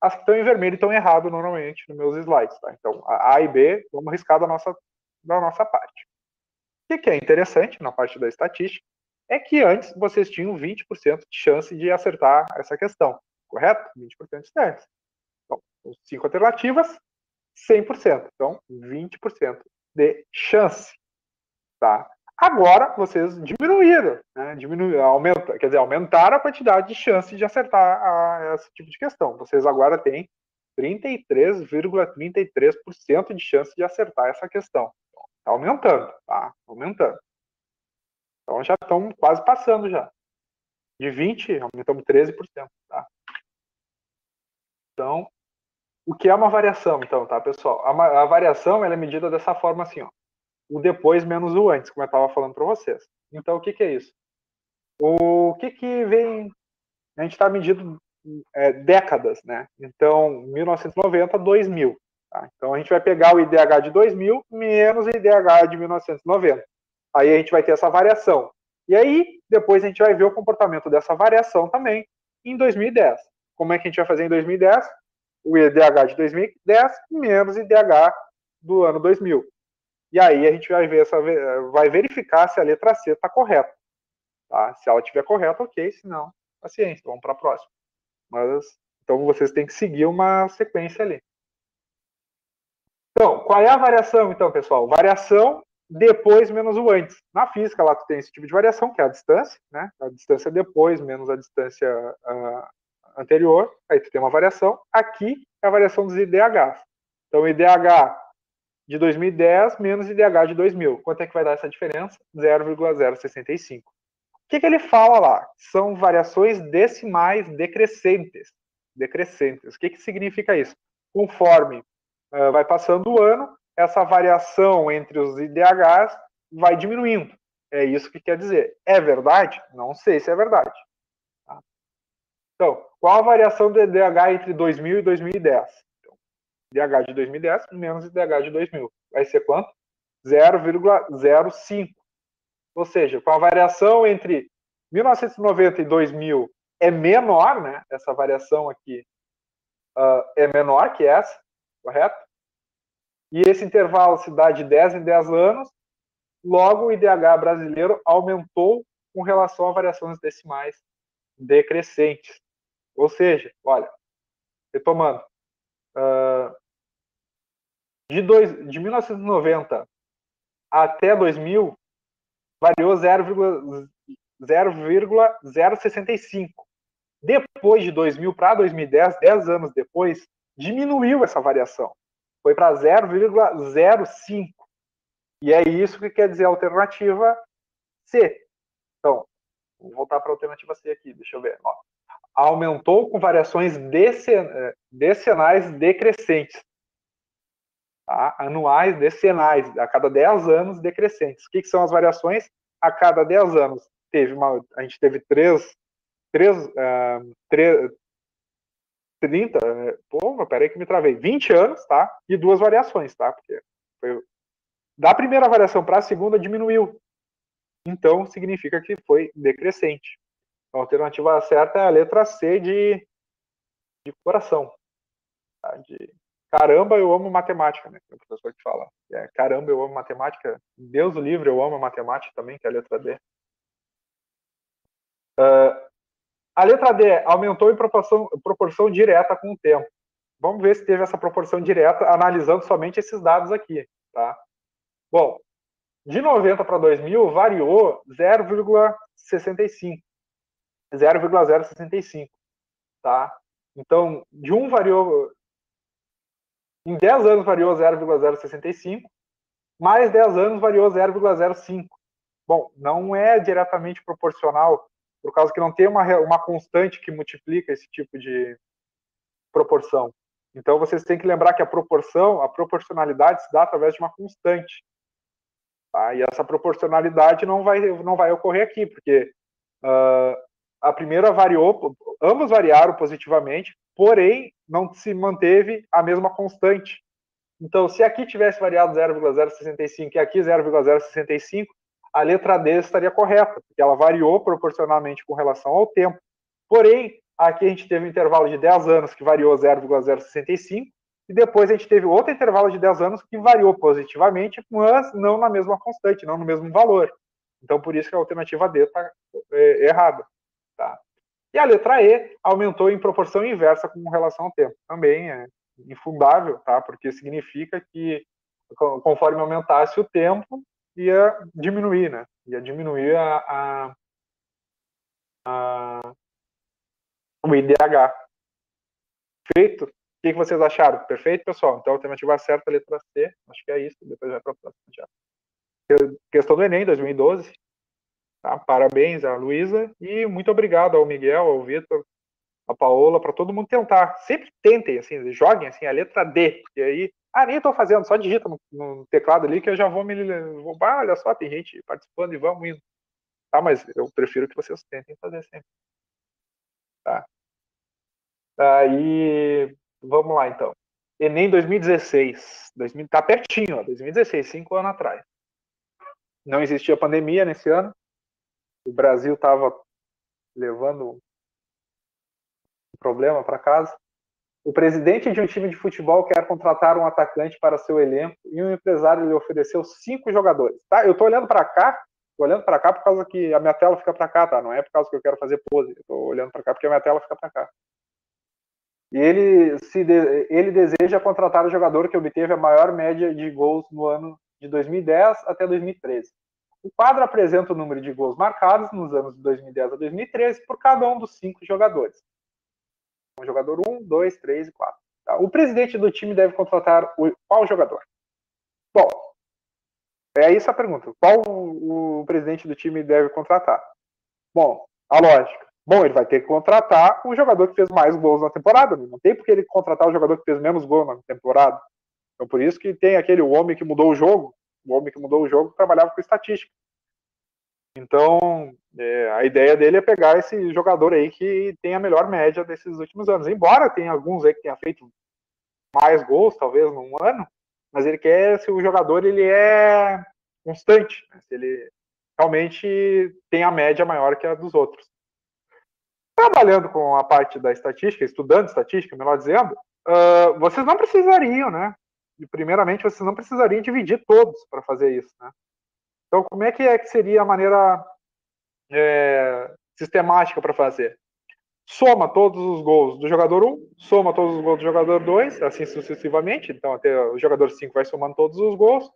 Speaker 1: As que estão em vermelho estão errado normalmente nos meus slides, tá? Então, a A e B, vamos riscar da nossa, da nossa parte. O que é interessante na parte da estatística é que antes vocês tinham 20% de chance de acertar essa questão, correto? 20% de chance. Então, cinco alternativas, 100%. Então, 20% de chance, tá? Agora vocês diminuíram, né? diminuíram aumenta, quer dizer, aumentaram a quantidade de chances de acertar a, esse tipo de questão. Vocês agora têm 33,33% de chance de acertar essa questão. Está aumentando, tá? Aumentando. Então já estão quase passando já. De 20, aumentamos 13%, tá? Então, o que é uma variação, então, tá, pessoal? A, a variação ela é medida dessa forma assim, ó o depois menos o antes, como eu estava falando para vocês. Então, o que, que é isso? O que, que vem. A gente está medindo é, décadas, né? Então, 1990, 2000. Tá? Então, a gente vai pegar o IDH de 2000 menos o IDH de 1990. Aí a gente vai ter essa variação. E aí, depois a gente vai ver o comportamento dessa variação também em 2010. Como é que a gente vai fazer em 2010? O IDH de 2010 menos IDH do ano 2000. E aí a gente vai ver essa, vai verificar se a letra C está correta. Tá? Se ela estiver correta, ok. Se não, paciência, vamos para a próxima. Mas, então vocês têm que seguir uma sequência ali. Então, qual é a variação, então, pessoal? Variação depois menos o antes. Na física, lá tu tem esse tipo de variação, que é a distância, né? A distância depois menos a distância uh, anterior, aí tu tem uma variação. Aqui é a variação dos IDHs. Então, IDH de 2010 menos IDH de 2000. Quanto é que vai dar essa diferença? 0,065. O que, que ele fala lá? São variações decimais decrescentes. Decrescentes. O que, que significa isso? Conforme uh, vai passando o ano, essa variação entre os IDHs vai diminuindo. É isso que quer dizer. É verdade? Não sei se é verdade. Tá? Então, qual a variação do IDH entre 2000 e 2010? IDH de 2010 menos IDH de 2000. Vai ser quanto? 0,05. Ou seja, com a variação entre 1990 e 2000 é menor, né? Essa variação aqui uh, é menor que essa, correto? E esse intervalo se dá de 10 em 10 anos, logo o IDH brasileiro aumentou com relação a variações decimais decrescentes. Ou seja, olha, retomando, uh, de, dois, de 1990 até 2000, variou 0,065. Depois de 2000 para 2010, 10 anos depois, diminuiu essa variação foi para 0,05. E é isso que quer dizer a alternativa C. Então, vou voltar para a alternativa C aqui, deixa eu ver. Ó. Aumentou com variações decen eh, decenais decrescentes. Tá? Anuais decenais, a cada 10 anos decrescentes. O que, que são as variações? A cada 10 anos teve uma, a gente teve três, três, uh, três, 30, é, pô, peraí que me travei, 20 anos, tá? E duas variações, tá? Porque foi, da primeira variação para a segunda diminuiu. Então, significa que foi decrescente. A alternativa certa é a letra C de, de coração. Tá? De caramba, eu amo matemática, né? O professor que fala. É, caramba, eu amo matemática. Deus livre, eu amo matemática também, que é a letra D. Uh, a letra D aumentou em proporção, proporção direta com o tempo. Vamos ver se teve essa proporção direta, analisando somente esses dados aqui. Tá? Bom, de 90 para 2000 variou 0,65. 0,065. Tá? Então, de um variou. Em 10 anos variou 0,065, mais 10 anos variou 0,05. Bom, não é diretamente proporcional por causa que não tem uma, uma constante que multiplica esse tipo de proporção. Então vocês têm que lembrar que a proporção, a proporcionalidade se dá através de uma constante. Tá? E essa proporcionalidade não vai, não vai ocorrer aqui, porque uh, a primeira variou, ambos variaram positivamente, porém não se manteve a mesma constante. Então, se aqui tivesse variado 0,065 e aqui 0,065, a letra D estaria correta, porque ela variou proporcionalmente com relação ao tempo. Porém, aqui a gente teve um intervalo de 10 anos que variou 0,065, e depois a gente teve outro intervalo de 10 anos que variou positivamente, mas não na mesma constante, não no mesmo valor. Então, por isso que a alternativa D está é, errada. Tá? E a letra E aumentou em proporção inversa com relação ao tempo. Também é infundável, tá? porque significa que conforme aumentasse o tempo, ia diminuir, né? Ia diminuir a, a, a o IDH. Feito? O que, vocês acharam? Perfeito, pessoal? Então, a alternativa certa, a letra C. Acho que é isso. Depois vai para a próxima já. Questão do Enem 2012. Tá? Parabéns à Luísa e muito obrigado ao Miguel, ao Vitor, a Paola, para todo mundo tentar. Sempre tentem, assim, joguem assim, a letra D, porque aí ah, nem estou fazendo, só digita no, no, teclado ali que eu já vou me. Vou, ah, olha só, tem gente participando e vamos indo. Tá, mas eu prefiro que vocês tentem fazer sempre. Tá. Aí, vamos lá então. Enem 2016. 2000, tá pertinho, ó, 2016, cinco anos atrás. Não existia pandemia nesse ano. O Brasil estava levando um problema para casa. O presidente de um time de futebol quer contratar um atacante para seu elenco e um empresário lhe ofereceu cinco jogadores. Tá? Eu estou olhando para cá, tô olhando para cá por causa que a minha tela fica para cá, tá? Não é por causa que eu quero fazer pose. Tô olhando para cá porque a minha tela fica para cá. E ele se de... ele deseja contratar o jogador que obteve a maior média de gols no ano de 2010 até 2013. O quadro apresenta o número de gols marcados nos anos de 2010 a 2013 por cada um dos cinco jogadores. O jogador 1, 2, 3 e 4. Tá? O presidente do time deve contratar o, qual jogador? Bom, é isso a pergunta. Qual o, o presidente do time deve contratar? Bom, a lógica. Bom, ele vai ter que contratar o jogador que fez mais gols na temporada. Não tem porque ele contratar o jogador que fez menos gols na temporada. Então, por isso que tem aquele homem que mudou o jogo. O homem que mudou o jogo trabalhava com estatística. Então, é, a ideia dele é pegar esse jogador aí que tem a melhor média desses últimos anos. Embora tenha alguns aí que tenha feito mais gols, talvez, num ano, mas ele quer se o jogador ele é constante, né? se ele realmente tem a média maior que a dos outros. Trabalhando com a parte da estatística, estudando estatística, melhor dizendo, uh, vocês não precisariam, né? E primeiramente, vocês não precisariam dividir todos para fazer isso, né? Então, como é que, é que seria a maneira é, sistemática para fazer? Soma todos os gols do jogador 1, soma todos os gols do jogador 2, assim sucessivamente. Então, até o jogador 5 vai somando todos os gols.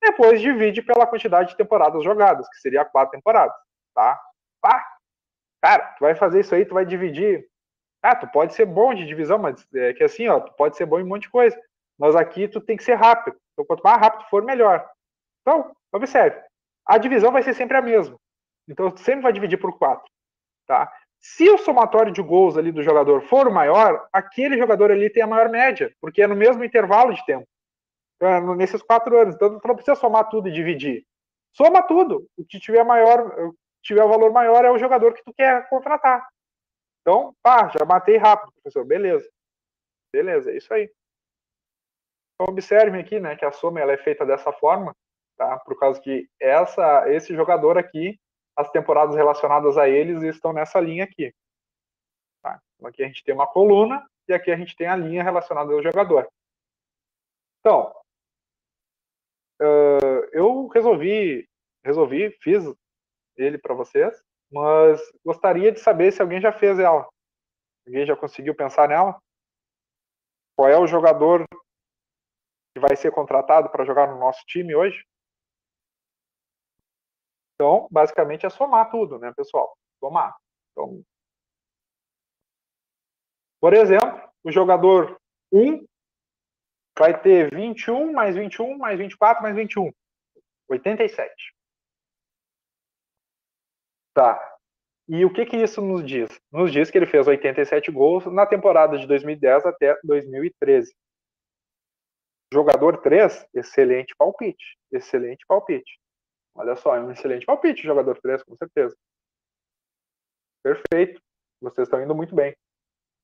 Speaker 1: Depois divide pela quantidade de temporadas jogadas, que seria quatro temporadas, tá? Ah, cara, tu vai fazer isso aí, tu vai dividir. Ah, tu pode ser bom de divisão, mas é que assim, ó, tu pode ser bom em um monte de coisa. Mas aqui tu tem que ser rápido. Então, quanto mais rápido for, melhor. Então, observe a divisão vai ser sempre a mesma. Então, sempre vai dividir por 4. Tá? Se o somatório de gols ali do jogador for o maior, aquele jogador ali tem a maior média, porque é no mesmo intervalo de tempo. É, nesses quatro anos. Então, tu não precisa somar tudo e dividir. Soma tudo. O que tiver maior, o que tiver valor maior é o jogador que tu quer contratar. Então, pá, já matei rápido, professor. Beleza. Beleza, é isso aí. Então, observe aqui, né, que a soma ela é feita dessa forma tá? Por causa que essa, esse jogador aqui, as temporadas relacionadas a eles estão nessa linha aqui. Tá? Então aqui a gente tem uma coluna e aqui a gente tem a linha relacionada ao jogador. Então, uh, eu resolvi, resolvi, fiz ele para vocês, mas gostaria de saber se alguém já fez ela. Alguém já conseguiu pensar nela? Qual é o jogador vai ser contratado para jogar no nosso time hoje? Então, basicamente é somar tudo, né, pessoal? Somar. Então, por exemplo, o jogador 1 vai ter 21 mais 21 mais 24 mais 21. 87. Tá. E o que, que isso nos diz? Nos diz que ele fez 87 gols na temporada de 2010 até 2013. Jogador 3, excelente palpite. Excelente palpite. Olha só, é um excelente palpite, jogador 3, com certeza. Perfeito. Vocês estão indo muito bem.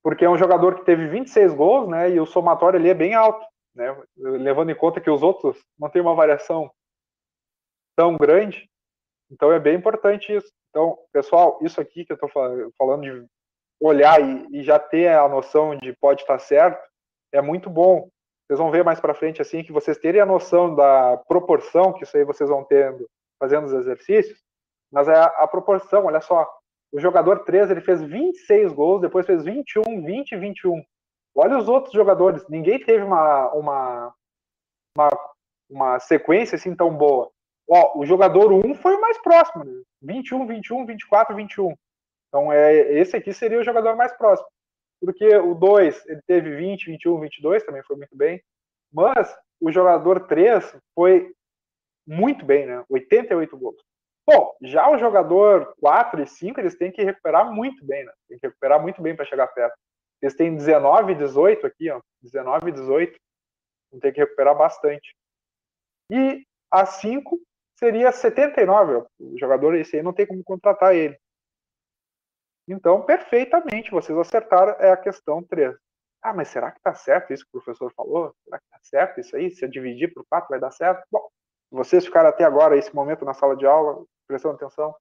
Speaker 1: Porque é um jogador que teve 26 gols, né? E o somatório ali é bem alto, né? Levando em conta que os outros não tem uma variação tão grande. Então é bem importante isso. Então, pessoal, isso aqui que eu estou falando de olhar e, e, já ter a noção de pode estar certo, é muito bom. Vocês vão ver mais para frente assim que vocês terem a noção da proporção que isso aí vocês vão tendo fazendo os exercícios, mas é a, a proporção, olha só. O jogador 3 ele fez 26 gols, depois fez 21, 20 e 21. Olha os outros jogadores, ninguém teve uma, uma, uma, uma sequência assim tão boa. Ó, o jogador 1 foi o mais próximo, né? 21, 21, 24, 21. Então, é, esse aqui seria o jogador mais próximo. Porque o 2, ele teve 20, 21, 22, também foi muito bem. Mas o jogador 3 foi muito bem, né? 88 gols. Bom, já o jogador 4 e 5, eles têm que recuperar muito bem, né? Tem que recuperar muito bem para chegar perto. Eles têm 19 e 18 aqui, ó. 19 e 18. Vão ter que recuperar bastante. E a 5 seria 79. Ó. O jogador esse aí não tem como contratar ele. Então, perfeitamente, vocês acertaram é a questão 3. Ah, mas será que está certo isso que o professor falou? Será que está certo isso aí? Se eu dividir por 4 vai dar certo? Bom, vocês ficaram até agora, esse momento na sala de aula, prestando atenção,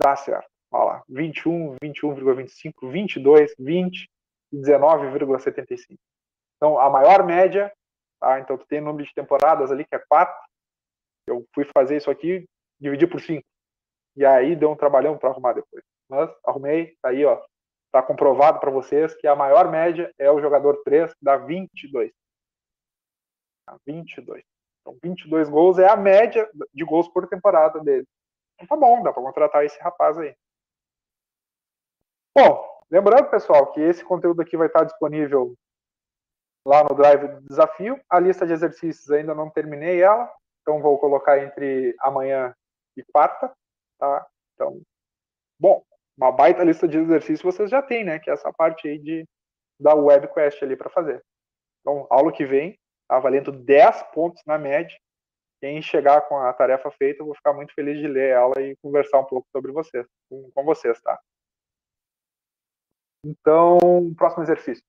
Speaker 1: dá certo. Olha lá, 21, 21,25, 22, 20 e 19,75. Então, a maior média, tá? então tu tem número de temporadas ali que é 4. Eu fui fazer isso aqui, dividi por 5. E aí deu um trabalhão para arrumar depois. Mas arrumei, tá aí, ó. Tá comprovado para vocês que a maior média é o jogador 3, que dá 22. 22. Então, 22 gols é a média de gols por temporada dele. Então tá bom, dá para contratar esse rapaz aí. Bom, lembrando, pessoal, que esse conteúdo aqui vai estar disponível lá no Drive do Desafio. A lista de exercícios ainda não terminei ela, então vou colocar entre amanhã e quarta, tá? Então, bom, uma baita lista de exercícios vocês já têm, né? Que é essa parte aí de da webquest ali para fazer. Então, aula que vem, tá valendo 10 pontos na média. Quem chegar com a tarefa feita, eu vou ficar muito feliz de ler ela e conversar um pouco sobre vocês, com, com vocês, tá? Então, próximo exercício.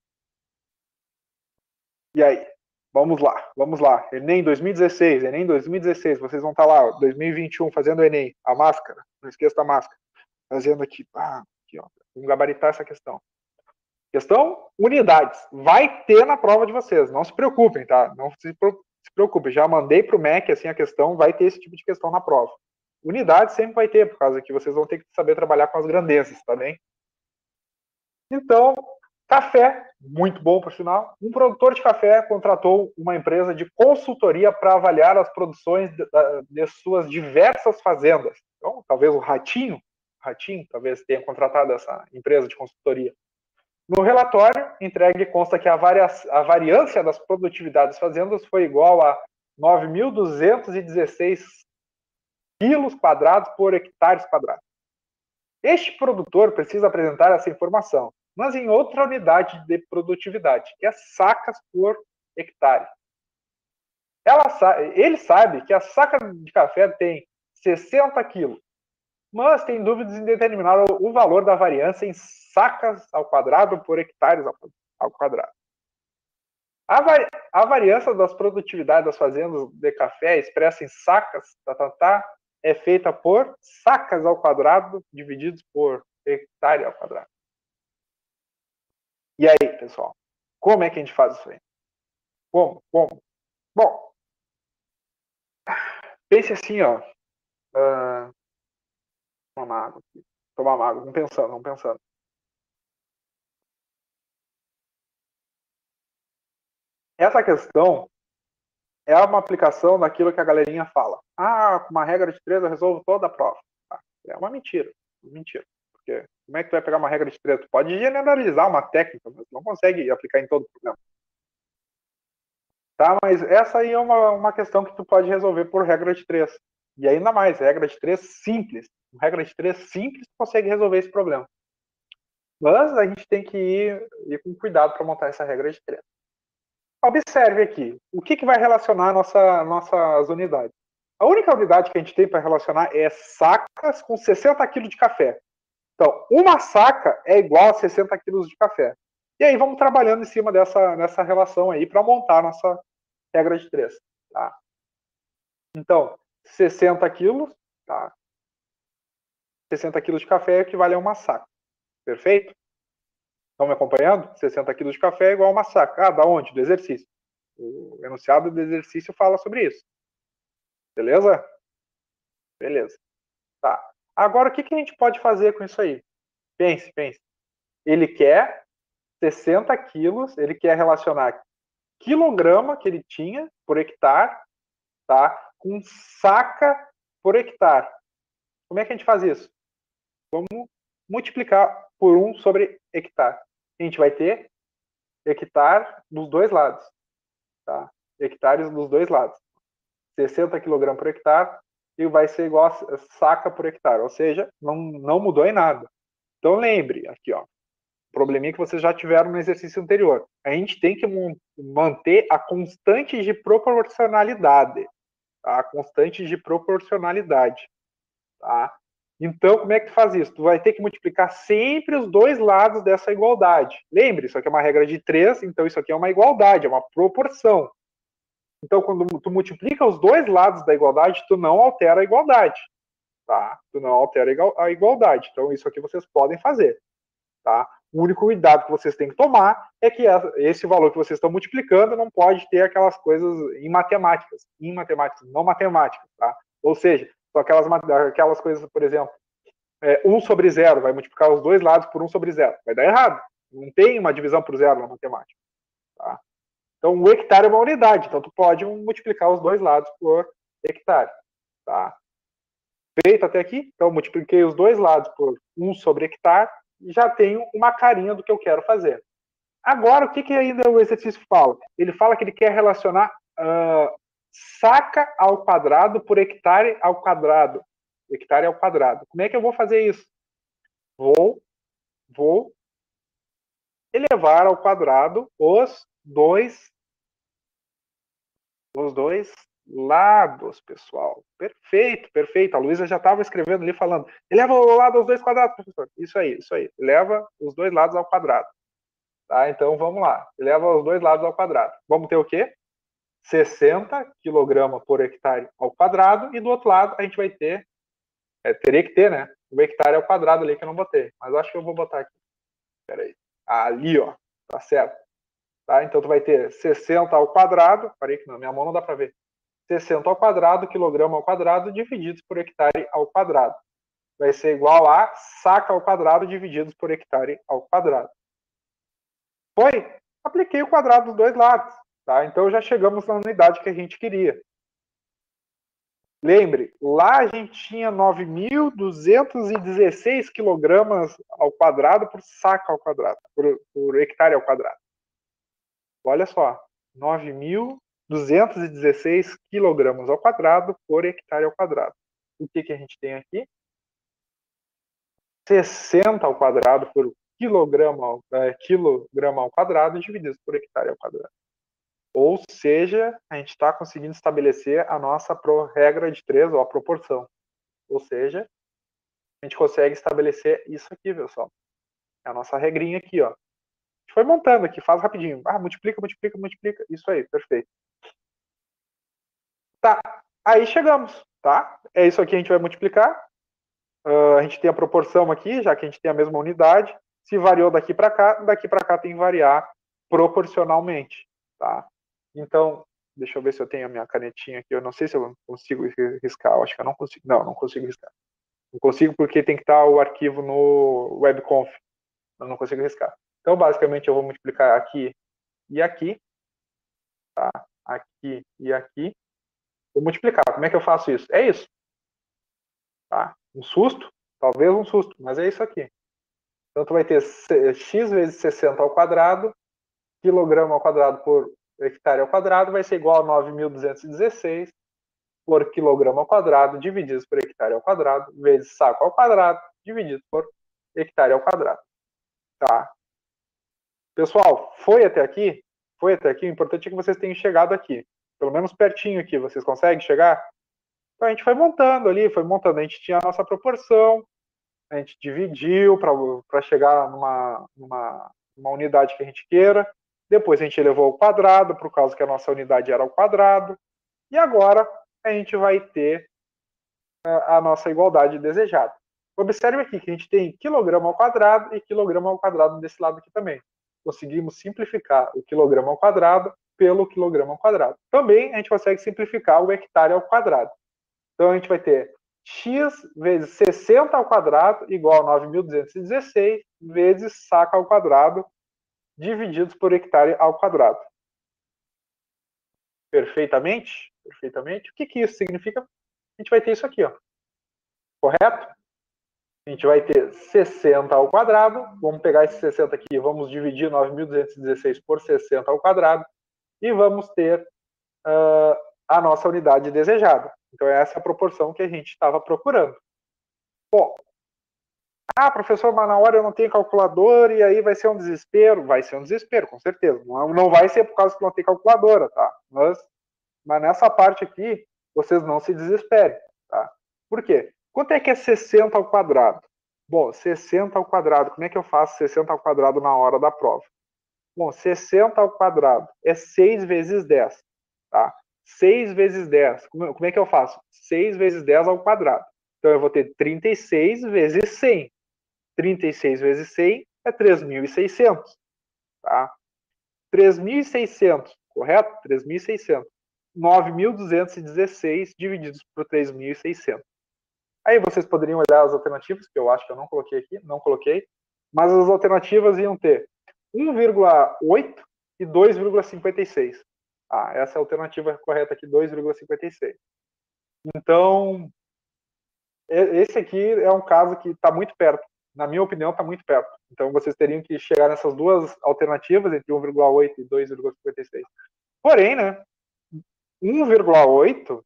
Speaker 1: E aí? Vamos lá, vamos lá. Enem 2016, Enem 2016, vocês vão estar tá lá, 2021, fazendo Enem, a máscara, não esqueça da máscara. Fazendo aqui, ah, aqui ó, vamos gabaritar essa questão. Questão unidades. Vai ter na prova de vocês, não se preocupem, tá? Não se, preocupem. Já mandei para o MEC assim a questão, vai ter esse tipo de questão na prova. Unidade sempre vai ter, por causa que vocês vão ter que saber trabalhar com as grandezas, tá bem? Então, café, muito bom por sinal. Um produtor de café contratou uma empresa de consultoria para avaliar as produções de, de, suas diversas fazendas. Então, talvez o Ratinho, Ratinho, talvez tenha contratado essa empresa de consultoria. No relatório entregue consta que a, varia a variância das produtividades fazendas foi igual a 9.216 quilos quadrados por hectares quadrados. Este produtor precisa apresentar essa informação, mas em outra unidade de produtividade, que é sacas por hectare. Ela, ele sabe que a saca de café tem 60 quilos, mas tem dúvidas em determinar o valor da variância em sacas ao quadrado por hectares ao quadrado. A, vari, a variância das produtividades das fazendas de café expressa em sacas tá, tá, tá, é feita por sacas ao quadrado divididos por hectare ao quadrado. E aí, pessoal, como é que a gente faz isso aí? Como? Como? Bom, pense assim, ó. Uh, tomar água aqui. Tomar água, vamos pensando, vamos pensando. Essa questão é uma aplicação daquilo que a galerinha fala. Ah, com uma regra de três eu resolvo toda a prova. Ah, é uma mentira. Mentira. Porque como é que tu vai pegar uma regra de três? Tu pode generalizar uma técnica, mas não consegue aplicar em todo o problema. Tá, mas essa aí é uma, uma questão que tu pode resolver por regra de três. E ainda mais, regra de três simples. Regra de três simples consegue resolver esse problema. Mas a gente tem que ir, ir com cuidado para montar essa regra de três. Observe aqui, o que, que vai relacionar nossa, nossas unidades? A única unidade que a gente tem para relacionar é sacas com 60 kg de café. Então, uma saca é igual a 60 kg de café. E aí vamos trabalhando em cima dessa, dessa relação aí para montar nossa regra de três. Tá? Então, 60 quilos, tá? 60 quilos de café equivale a uma saca. Perfeito? Estão me acompanhando? 60 quilos de café é igual a uma saca. Ah, da onde? Do exercício. O enunciado do exercício fala sobre isso. Beleza? Beleza. Tá. Agora, o que, que a gente pode fazer com isso aí? Pense, pense. Ele quer 60 quilos, ele quer relacionar quilograma que ele tinha por hectare, tá? Com saca por hectare. Como é que a gente faz isso? Vamos multiplicar por 1 sobre hectare a gente vai ter hectare dos dois lados. Tá? Hectares dos dois lados. 60 kg por hectare e vai ser igual a saca por hectare. Ou seja, não, não mudou em nada. Então lembre, aqui ó, probleminha que vocês já tiveram no exercício anterior. A gente tem que manter a constante de proporcionalidade. Tá? A constante de proporcionalidade. Tá? Então, como é que tu faz isso? Tu vai ter que multiplicar sempre os dois lados dessa igualdade. Lembre, isso aqui é uma regra de três, então isso aqui é uma igualdade, é uma proporção. Então, quando tu multiplica os dois lados da igualdade, tu não altera a igualdade. Tá? Tu não altera a igualdade. Então, isso aqui vocês podem fazer. Tá? O único cuidado que vocês têm que tomar é que esse valor que vocês estão multiplicando não pode ter aquelas coisas em matemáticas, em matemáticas, não matemáticas, tá? Ou seja, são aquelas, aquelas coisas, por exemplo, é, 1 sobre 0, vai multiplicar os dois lados por 1 sobre 0. Vai dar errado. Não tem uma divisão por zero na matemática. Tá? Então, o hectare é uma unidade, então tu pode multiplicar os dois lados por hectare, tá? Feito até aqui, então multipliquei os dois lados por 1 sobre hectare e já tenho uma carinha do que eu quero fazer. Agora, o que, que ainda o exercício fala? Ele fala que ele quer relacionar saca ao quadrado por hectare ao quadrado. Hectare ao quadrado. Como é que eu vou fazer isso? Vou, vou elevar ao quadrado os dois, os dois lados, pessoal. Perfeito, perfeito. A Luísa já estava escrevendo ali falando, eleva o lado aos dois quadrados, professor. Isso aí, isso aí. Eleva os dois lados ao quadrado. Tá? Então vamos lá. Eleva os dois lados ao quadrado. Vamos ter o quê? 60 kg por hectare ao quadrado, e do outro lado a gente vai ter, é, teria que ter, né? O hectare ao quadrado ali que eu não botei, mas acho que eu vou botar aqui. Peraí. Ali, ó, tá certo. Tá? Então tu vai ter 60 ao quadrado, parei que não, minha mão não dá para ver. 60 ao quadrado, quilograma ao quadrado, divididos por hectare ao quadrado. Vai ser igual a saca ao quadrado divididos por hectare ao quadrado. Foi? Apliquei o quadrado dos dois lados. Tá? Então já chegamos na unidade que a gente queria. Lembre, lá a gente tinha 9.216 quilogramas ao quadrado por saco ao quadrado, por, por hectare ao quadrado. Olha só, 9.216 quilogramas ao quadrado por hectare ao quadrado. O que, que a gente tem aqui? 60 ao quadrado por quilograma é, quilograma ao quadrado dividido por hectare ao quadrado. Ou seja, a gente está conseguindo estabelecer a nossa regra de três, ou a proporção. Ou seja, a gente consegue estabelecer isso aqui, pessoal. É a nossa regrinha aqui, ó. A gente foi montando aqui, faz rapidinho. Ah, multiplica, multiplica, multiplica. Isso aí, perfeito. Tá, aí chegamos, tá? É isso aqui a gente vai multiplicar. Uh, a gente tem a proporção aqui, já que a gente tem a mesma unidade. Se variou daqui para cá, daqui para cá tem que variar proporcionalmente, tá? Então, deixa eu ver se eu tenho a minha canetinha aqui. Eu não sei se eu consigo riscar. Eu acho que eu não consigo. Não, não consigo riscar. Não consigo porque tem que estar o arquivo no webconf. Eu não consigo riscar. Então, basicamente, eu vou multiplicar aqui e aqui. Tá? Aqui e aqui. Vou multiplicar. Como é que eu faço isso? É isso. Tá? Um susto? Talvez um susto, mas é isso aqui. Então, tu vai ter x vezes 60 ao quadrado, quilograma ao quadrado por hectare ao quadrado vai ser igual a 9.216 por quilograma ao quadrado divididos por hectare ao quadrado vezes saco ao quadrado dividido por hectare ao quadrado. Tá? Pessoal, foi até aqui? Foi até aqui? O importante é que vocês tenham chegado aqui. Pelo menos pertinho aqui. Vocês conseguem chegar? Então a gente foi montando ali, foi montando. A gente tinha a nossa proporção, a gente dividiu para chegar numa, numa, numa unidade que a gente queira. Depois a gente elevou ao quadrado, por causa que a nossa unidade era ao quadrado. E agora a gente vai ter a, a nossa igualdade desejada. Observe aqui que a gente tem quilograma ao quadrado e quilograma ao quadrado desse lado aqui também. Conseguimos simplificar o quilograma ao quadrado pelo quilograma ao quadrado. Também a gente consegue simplificar o hectare ao quadrado. Então a gente vai ter x vezes 60 ao quadrado igual a 9.216 vezes saca ao quadrado divididos por hectare ao quadrado. Perfeitamente? Perfeitamente. O que, que isso significa? A gente vai ter isso aqui, ó. Correto? A gente vai ter 60 ao quadrado. Vamos pegar esse 60 aqui, vamos dividir 9.216 por 60 ao quadrado. E vamos ter uh, a nossa unidade desejada. Então, é essa a proporção que a gente estava procurando. Bom, ah, professor, mas na hora eu não tenho calculadora e aí vai ser um desespero. Vai ser um desespero, com certeza. Não, não vai ser por causa que não tem calculadora, tá? Mas, mas nessa parte aqui, vocês não se desesperem, tá? Por quê? Quanto é que é 60 ao quadrado? Bom, 60 ao quadrado, como é que eu faço 60 ao quadrado na hora da prova? Bom, 60 ao quadrado é 6 vezes 10, tá? 6 vezes 10, como é que eu faço? 6 vezes 10 ao quadrado. Então, eu vou ter 36 vezes 100. 36 vezes 100 é 3.600. Tá? 3.600, correto? 3.600. 9.216 divididos por 3.600. Aí vocês poderiam olhar as alternativas, que eu acho que eu não coloquei aqui, não coloquei, mas as alternativas iam ter 1,8 e 2,56. Ah, essa é a alternativa correta aqui, 2,56. Então, esse aqui é um caso que está muito perto. Na minha opinião, está muito perto. Então, vocês teriam que chegar nessas duas alternativas, entre 1,8 e 2,56. Porém, né, 1,8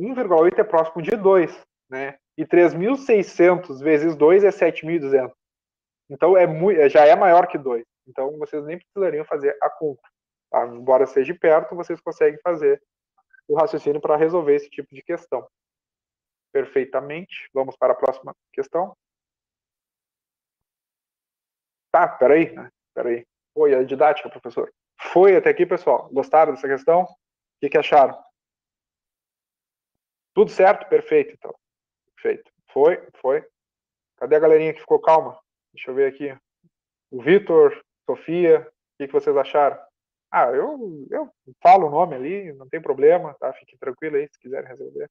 Speaker 1: 1,8 é próximo de 2, né? E 3.600 vezes 2 é 7.200. Então, é muito, já é maior que 2. Então, vocês nem precisariam fazer a conta. Tá? Embora seja perto, vocês conseguem fazer o raciocínio para resolver esse tipo de questão. Perfeitamente. Vamos para a próxima questão. Tá, peraí, né? Peraí. Oi, a didática, professor. Foi até aqui, pessoal? Gostaram dessa questão? O que, que acharam? Tudo certo? Perfeito, então. Perfeito. Foi, foi. Cadê a galerinha que ficou calma? Deixa eu ver aqui. O Vitor, Sofia, o que, que vocês acharam? Ah, eu, eu falo o nome ali, não tem problema, tá? Fique tranquilo aí se quiserem resolver.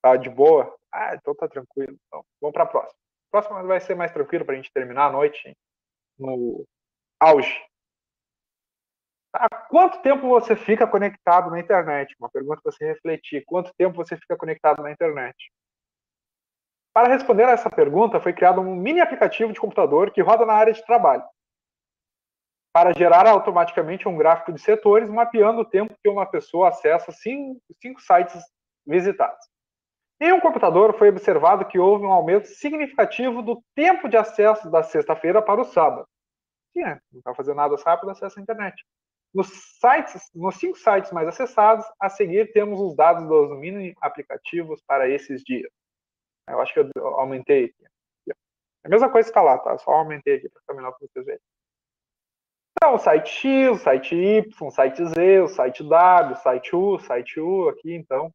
Speaker 1: Tá de boa? Ah, então tá tranquilo. Então, vamos para a próxima. Próxima vai ser mais tranquilo para a gente terminar a noite? No auge. Há quanto tempo você fica conectado na internet? Uma pergunta para você refletir. Quanto tempo você fica conectado na internet? Para responder a essa pergunta, foi criado um mini aplicativo de computador que roda na área de trabalho, para gerar automaticamente um gráfico de setores, mapeando o tempo que uma pessoa acessa cinco, cinco sites visitados. Em um computador, foi observado que houve um aumento significativo do tempo de acesso da sexta-feira para o sábado. Sim, é, não está fazendo nada rápido, acessa a internet. Nos sites, nos cinco sites mais acessados, a seguir temos os dados dos mini aplicativos para esses dias. Eu acho que eu aumentei aqui. É a mesma coisa que está lá, tá? Só aumentei aqui para ficar melhor para vocês verem. Então, o site X, o site Y, o site Z, o site W, o site U, o site U aqui, então.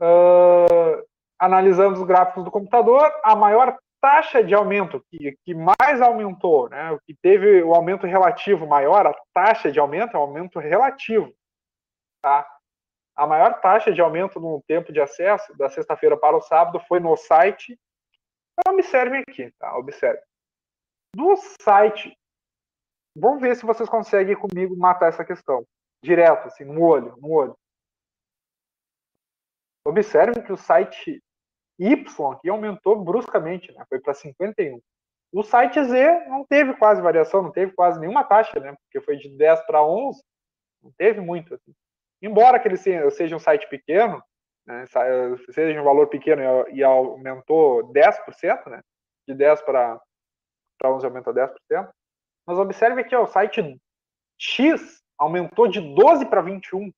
Speaker 1: Uh, analisando os gráficos do computador, a maior taxa de aumento que, que mais aumentou, né, o que teve o aumento relativo maior, a taxa de aumento é um aumento relativo. Tá? A maior taxa de aumento no tempo de acesso da sexta-feira para o sábado foi no site. Observe aqui, tá? Observe. Do site. Vamos ver se vocês conseguem comigo matar essa questão. Direto, assim, no olho, no olho. Observe que o site Y aqui aumentou bruscamente, né? foi para 51. O site Z não teve quase variação, não teve quase nenhuma taxa, né? porque foi de 10 para 11, não teve muito. Assim. Embora que ele seja um site pequeno, né? seja um valor pequeno e aumentou 10%, né? de 10 para 11 aumentou 10%, mas observe aqui, o site X aumentou de 12 para 21.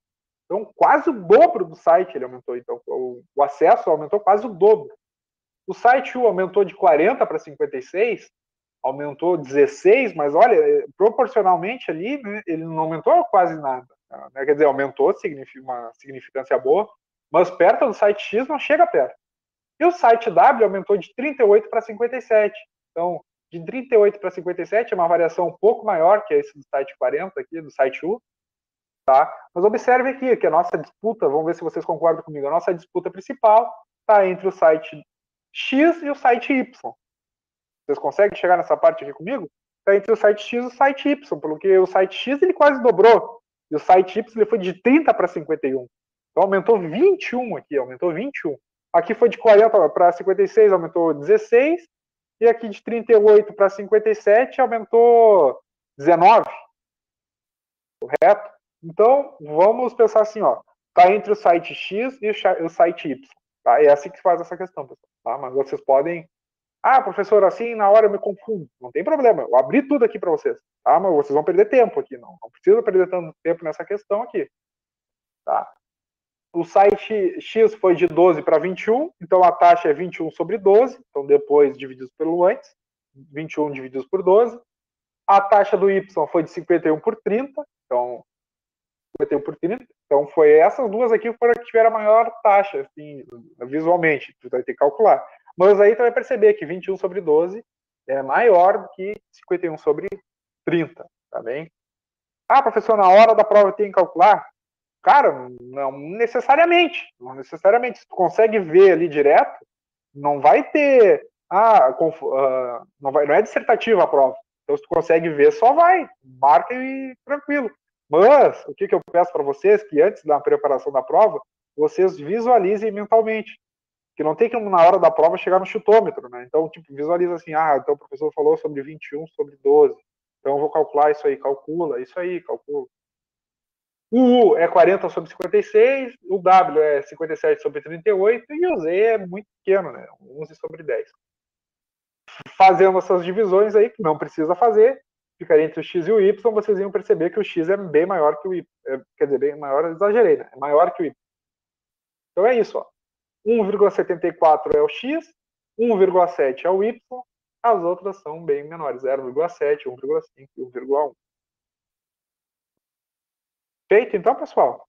Speaker 1: Então, quase o dobro do site ele aumentou. Então, o, o acesso aumentou quase o dobro. O site U aumentou de 40 para 56, aumentou 16, mas olha, proporcionalmente ali, né, ele não aumentou quase nada. Né? Quer dizer, aumentou uma significância boa, mas perto do site X não chega perto. E o site W aumentou de 38 para 57. Então, de 38 para 57 é uma variação um pouco maior que esse do site 40 aqui, do site U, Tá? Mas observe aqui que a nossa disputa, vamos ver se vocês concordam comigo, a nossa disputa principal está entre o site X e o site Y. Vocês conseguem chegar nessa parte aqui comigo? Está entre o site X e o site Y, porque o site X ele quase dobrou, e o site Y ele foi de 30 para 51. Então aumentou 21 aqui, aumentou 21. Aqui foi de 40 para 56, aumentou 16, e aqui de 38 para 57 aumentou 19. Correto? Então, vamos pensar assim, ó, tá entre o site X e o site Y. Tá? É assim que se faz essa questão, pessoal. Tá? Mas vocês podem. Ah, professor, assim na hora eu me confundo. Não tem problema, eu abri tudo aqui para vocês. Tá? Mas vocês vão perder tempo aqui. Não, não precisa perder tanto tempo nessa questão aqui. Tá? O site X foi de 12 para 21, então a taxa é 21 sobre 12, então depois divididos pelo antes, 21 divididos por 12. A taxa do Y foi de 51 por 30, então 51 por 30. Então, foi essas duas aqui que foram que tiveram a maior taxa, assim, visualmente, tu vai ter que calcular. Mas aí tu vai perceber que 21 sobre 12 é maior do que 51 sobre 30, tá bem? Ah, professor, na hora da prova tem que calcular? Cara, não necessariamente, não necessariamente. Se tu consegue ver ali direto, não vai ter, ah, uh, não, vai, não é dissertativa a prova. Então, se tu consegue ver, só vai, marca e tranquilo. Mas, o que, que eu peço para vocês, que antes da preparação da prova, vocês visualizem mentalmente. Que não tem que, na hora da prova, chegar no chutômetro, né? Então, tipo, visualiza assim, ah, então o professor falou sobre 21 sobre 12. Então, eu vou calcular isso aí, calcula, isso aí, calcula. O U é 40 sobre 56, o W é 57 sobre 38 e o Z é muito pequeno, né? 11 sobre 10. Fazendo essas divisões aí, que não precisa fazer, ficaria entre o X e o Y, vocês iam perceber que o X é bem maior que o Y. É, quer dizer, bem maior, exagerei, né? É maior que o Y. Então é isso, ó. 1,74 é o X, 1,7 é o Y, as outras são bem menores, 0,7, 1,5 e 1,1. Feito então, pessoal?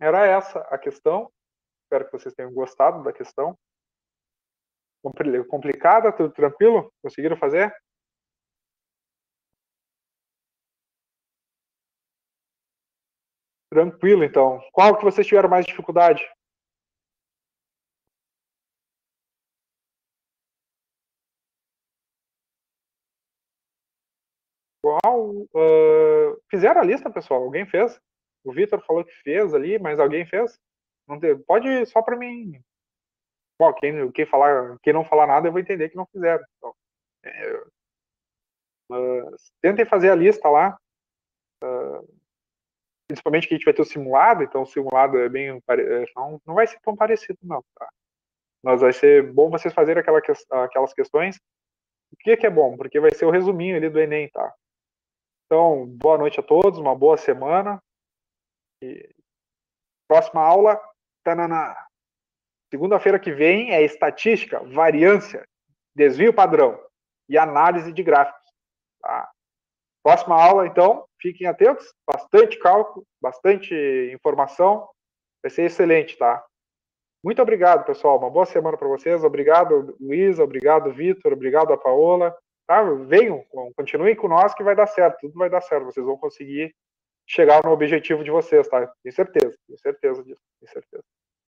Speaker 1: Era essa a questão. Espero que vocês tenham gostado da questão. Complicada, tudo tranquilo? Conseguiram fazer? Tranquilo, então. Qual que vocês tiveram mais dificuldade? Qual? Uh, fizeram a lista, pessoal? Alguém fez? O Vitor falou que fez ali, mas alguém fez? Não tem, pode só para mim. Bom, quem, quem, falar, quem não falar nada, eu vou entender que não fizeram. Então, é, mas, tentem fazer a lista lá. Uh, principalmente que a gente vai ter o simulado, então o simulado é bem. É, não, não vai ser tão parecido, não. Tá? Mas vai ser bom vocês fazerem aquela, aquelas questões. O que, que é bom? Porque vai ser o resuminho ali do Enem, tá? Então, boa noite a todos, uma boa semana. E próxima aula, tanana. Segunda-feira que vem é estatística, variância, desvio padrão e análise de gráficos. Tá? Próxima aula, então, fiquem atentos, bastante cálculo, bastante informação, vai ser excelente, tá? Muito obrigado, pessoal, uma boa semana para vocês, obrigado, Luísa, obrigado, Vitor, obrigado a Paola, tá? Venham, continuem com nós que vai dar certo, tudo vai dar certo, vocês vão conseguir chegar no objetivo de vocês, tá? Tenho certeza, tenho certeza disso, tenho certeza.